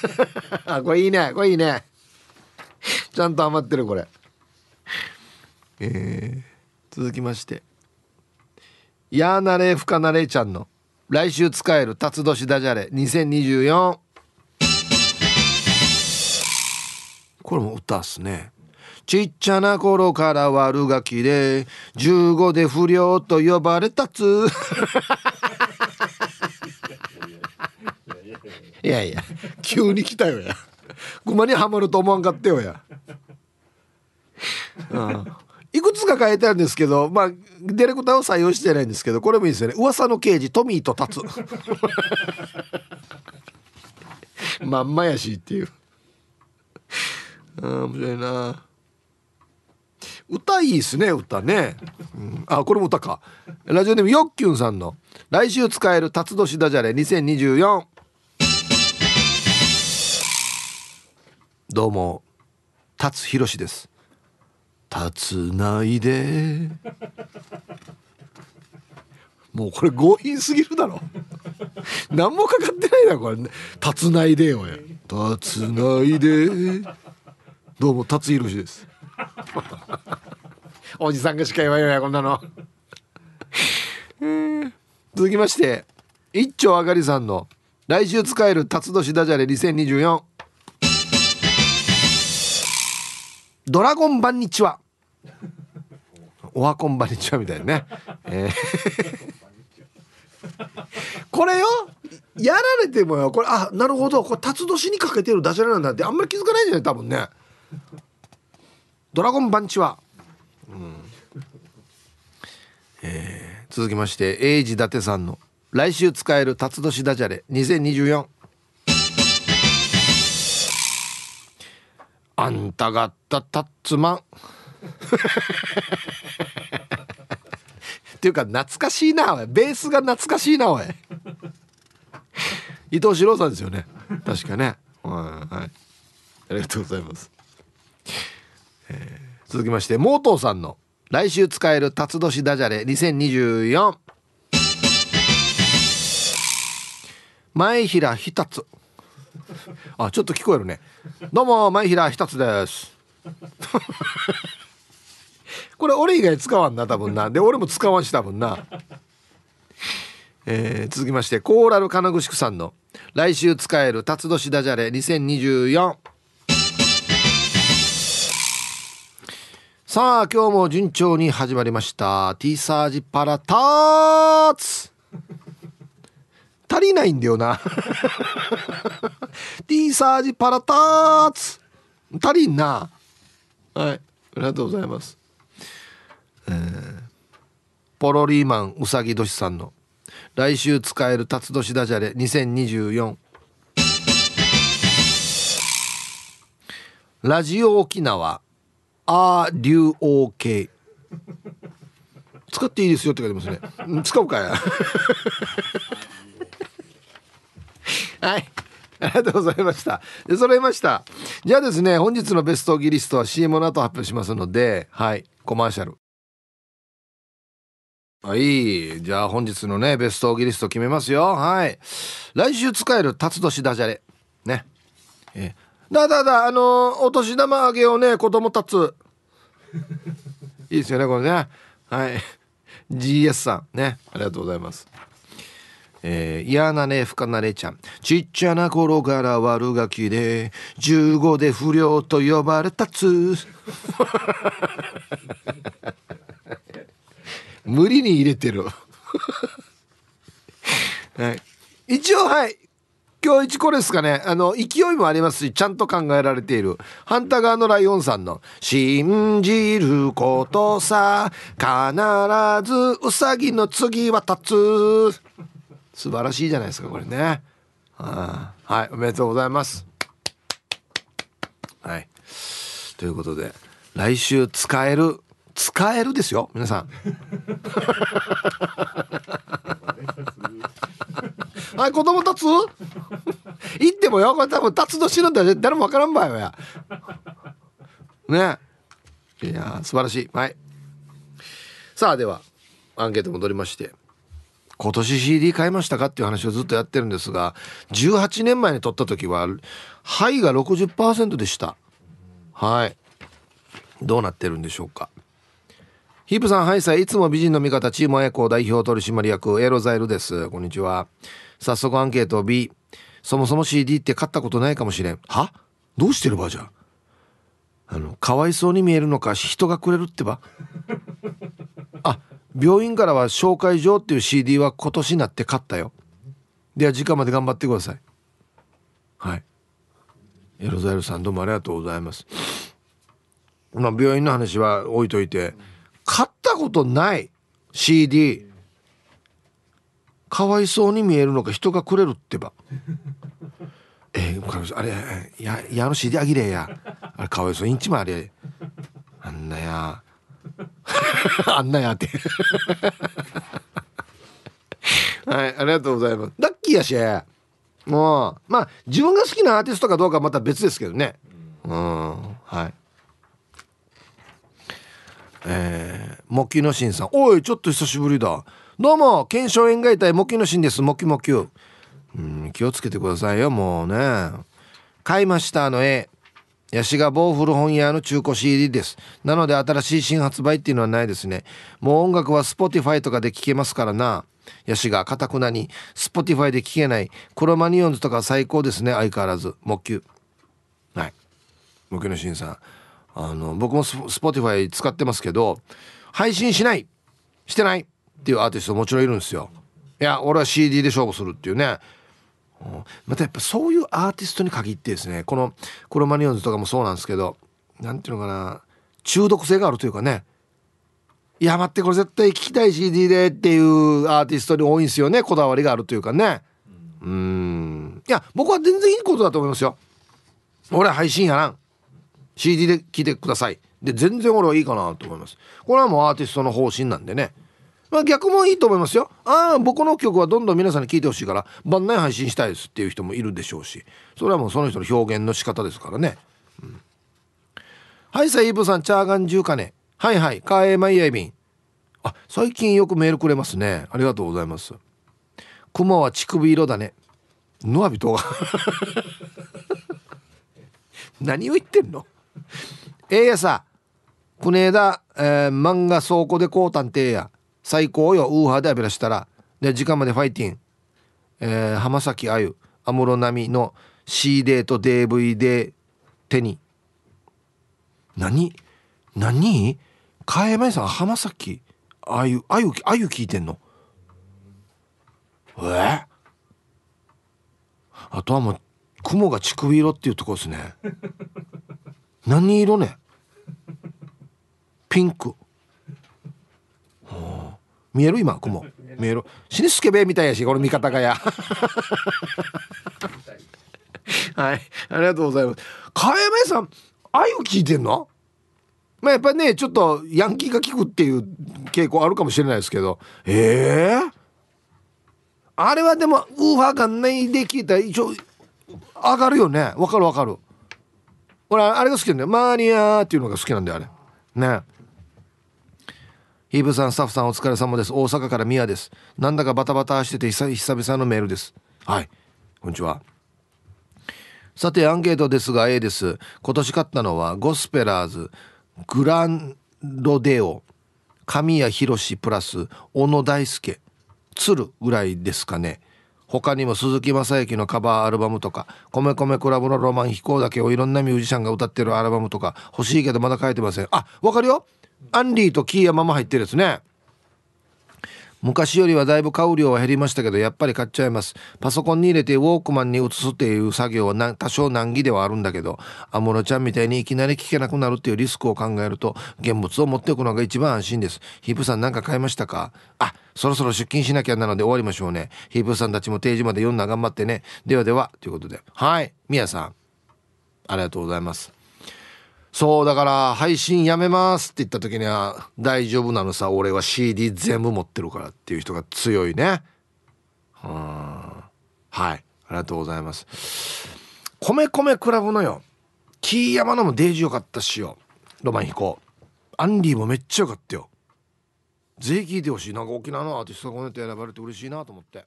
あこれいいねこれいいね。ちゃんと余ってるこれ。えー、続きまして。やーなれふかなれちゃんの来週使える辰年ダジャレ2024これも歌っすね。ちっちゃな頃から悪ガキで15で不良と呼ばれたつ。いやいや急に来たよや。熊にはまると思わんかったよや、うん、いくつか書いてあるんですけどまあディレクターを採用してないんですけどこれもいいですよね。噂の刑事トミーと立つ まんまやしっていう。あ面白いな。歌いいっすね歌ね、うん、あこれも歌か。ラジオネームよっきゅんさんの「来週使える辰年ダジャレ2024」どうも辰博です。辰ないで。もうこれ強引すぎるだろ。何もかかってないなこれ。辰ないでよや辰ないで。どうも辰博です。おじさんがしか言わんよやこんなの。続きまして一丁あがりさんの来週使える辰年ダジャレ2024ドラゴンバンにちは。おはこんばんにちはみたいなね、えー、これよ？やられてもよ。これあなるほど。これ辰年にかけてるダジャレなんだって。あんまり気づかないんじゃない？多分ね。ドラゴンバンチは、うん。えー、続きまして英治伊達さんの来週使える辰年ダジャレ。2024あんたがったたっつまんっていうか懐かしいなおい。ベースが懐かしいなおい。伊藤四郎さんですよね。確かね。はいありがとうございます。えー、続きましてモートーさんの来週使える辰年ダジャレ2024前平ひたつあちょっと聞こえるね。どうも前平ひたつです。これ俺以外使わんな多分な。で俺も使わんし多分な。えー、続きましてコーラル金具宿さんの来週使える辰年ダジャレ2024さあ今日も順調に始まりました。ティーサージパラターツ。足りないんだよな。ティーサージパラターツ。足りんな。はいありがとうございます。えー、ポロリーマンうさぎ年さんの。来週使える辰年ダジャレ2024ラジオ沖縄あ竜王系使っていいですよって書いてますね。使うか。や はい。ありがとうございました。で揃いました。じゃあですね本日のベストギリストは CM の後発表しますのではい。コマーシャル。はい。じゃあ本日のねベストオギリスト決めますよ。はい。来週使える辰年ダジャレ。ね。えだだだあのお年玉あげようね子供たつ。いいですよねこれね。はい。GS さん。ね。ありがとうございます。えー、嫌なね、深なれちゃん。ちっちゃな頃から悪ガキで、15で不良と呼ばれたつ。無理に入れてる。はい。一応、はい。今日一これですかね。あの勢いもありますしちゃんと考えられている。反対側のライオンさんの「信じることさ必ずウサギの次は立つ」素晴らしいじゃないですかこれね。はいおめでとうございます。はい。ということで来週使える使えるですよ皆さん。はい子供立つ？行ってもよこれ多分立つの死ぬんだよ。誰もわからんばよや。ね。いや素晴らしい。はい。さあではアンケート戻りまして。今年 CD 買いましたかっていう話をずっとやってるんですが18年前に撮った時は「はい」が60%でした。はい。どうなってるんでしょうかヒープさん、ハイサイ、いつも美人の味方、チームエコ代表取締役、エロザイルです。こんにちは。早速アンケート B。そもそも CD って買ったことないかもしれん。は？どうしてるばじゃん？あの、かわいそうに見えるのか、人がくれるってば？あ、病院からは紹介状っていう CD は今年になって買ったよ。では時間まで頑張ってください。はい。エロザイルさんどうもありがとうございます。まあ病院の話は置いといて、買ったことない CD かわいそうに見えるのか人がくれるってば。えー、あれややの CD あげれや。あれかわいそう。インチもあれあんなや。あんなやって。はいありがとうございます。ラッキーやし。もうまあ自分が好きなアーティストかどうかはまた別ですけどね。うんはい。えー、モキのしんさん。おい、ちょっと久しぶりだ。どうも、検証園外隊モキのしんです。モキモキュ。うん、気をつけてくださいよ、もうね。買いました、あの絵。ヤシが棒古本屋の中古 CD です。なので新しい新発売っていうのはないですね。もう音楽は Spotify とかで聴けますからな。ヤシがかたくなに Spotify で聴けない。クロマニオンズとか最高ですね、相変わらず。木球。はい。木のしんさん。あの僕もスポティファイ使ってますけど配信しないしてないっていうアーティストもちろんいるんですよ。いや俺は CD で勝負するっていうね。またやっぱそういうアーティストに限ってですねこのクロマニオンズとかもそうなんですけど何ていうのかな中毒性があるというかね。いや待ってこれ絶対聴きたい CD でっていうアーティストに多いんですよね。こだわりがあるというかね。うん。いや僕は全然いいことだと思いますよ。俺は配信やらん CD で聴いてください。で全然俺はいいかなと思います。これはもうアーティストの方針なんでね。まあ逆もいいと思いますよ。ああ僕の曲はどんどん皆さんに聴いてほしいから晩内配信したいですっていう人もいるでしょうし。それはもうその人の表現の仕方ですからね、うん、はいさイーブさんチャーガン中華ねはいはいカエマイヤイビン。あ最近よくメールくれますね。ありがとうございます。雲は乳首色だね。ノアビトが。何を言ってんの？ええやさ。こねえだ、えー、漫画倉庫でこうたんてや。最高よ。ウーハーで浴びらしたら。で時間までファイティン、えー、浜崎あゆ。安室奈美の C デーと DVD 手に。何？何？かえまいさん浜崎あゆあゆあゆ聞いてんの？え？あとはもう雲が乳首色っていうとこですね。何色ね？ピンク、見える？今雲。見える？死にスケベみたいやしこの見方がや。はい。ありがとうございます。かやめさんあゆ聞いてんの？まあやっぱりねちょっとヤンキーが聞くっていう傾向あるかもしれないですけど。ええー、あれはでもウーハーがないで聞いたら一応上がるよね。わかるわかる。俺あれが好きなんだよ。マーニアーっていうのが好きなんだよあれ。ね。ヒーブさんスタッフさんお疲れ様です。大阪からミヤです。なんだかバタバタしてて久々のメールです。はい。こんにちは。さてアンケートですが A です。今年買ったのはゴスペラーズグランロデオ神谷博プラス小野大輔鶴ぐらいですかね。他にも鈴木雅之のカバーアルバムとか米米クラブのロマン飛行だけをいろんなミュージシャンが歌ってるアルバムとか欲しいけどまだ書いてません。あわかるよ。アンリーとキーヤママ入ってるやつね。昔よりはだいぶ買う量は減りましたけどやっぱり買っちゃいます。パソコンに入れてウォークマンに移すっていう作業は多少難儀ではあるんだけど安室ちゃんみたいにいきなり聞けなくなるっていうリスクを考えると現物を持っておくのが一番安心です。ヒープさん何か買いましたか？あそろそろ出勤しなきゃなので終わりましょうね。ヒープさんたちも定時まで読んだ頑張ってね。ではではということで。はい。みやさん。ありがとうございます。そうだから配信やめますって言った時には大丈夫なのさ俺は CD 全部持ってるからっていう人が強いね。ははい。ありがとうございます。米米クラブのよ。キーヤマのもデージよかったしよ。ロマン飛行。アンリーもめっちゃよかったよ。ぜひ聞いてほしい。なんか沖縄のアーティストがこうやって選ばれて嬉しいなと思って。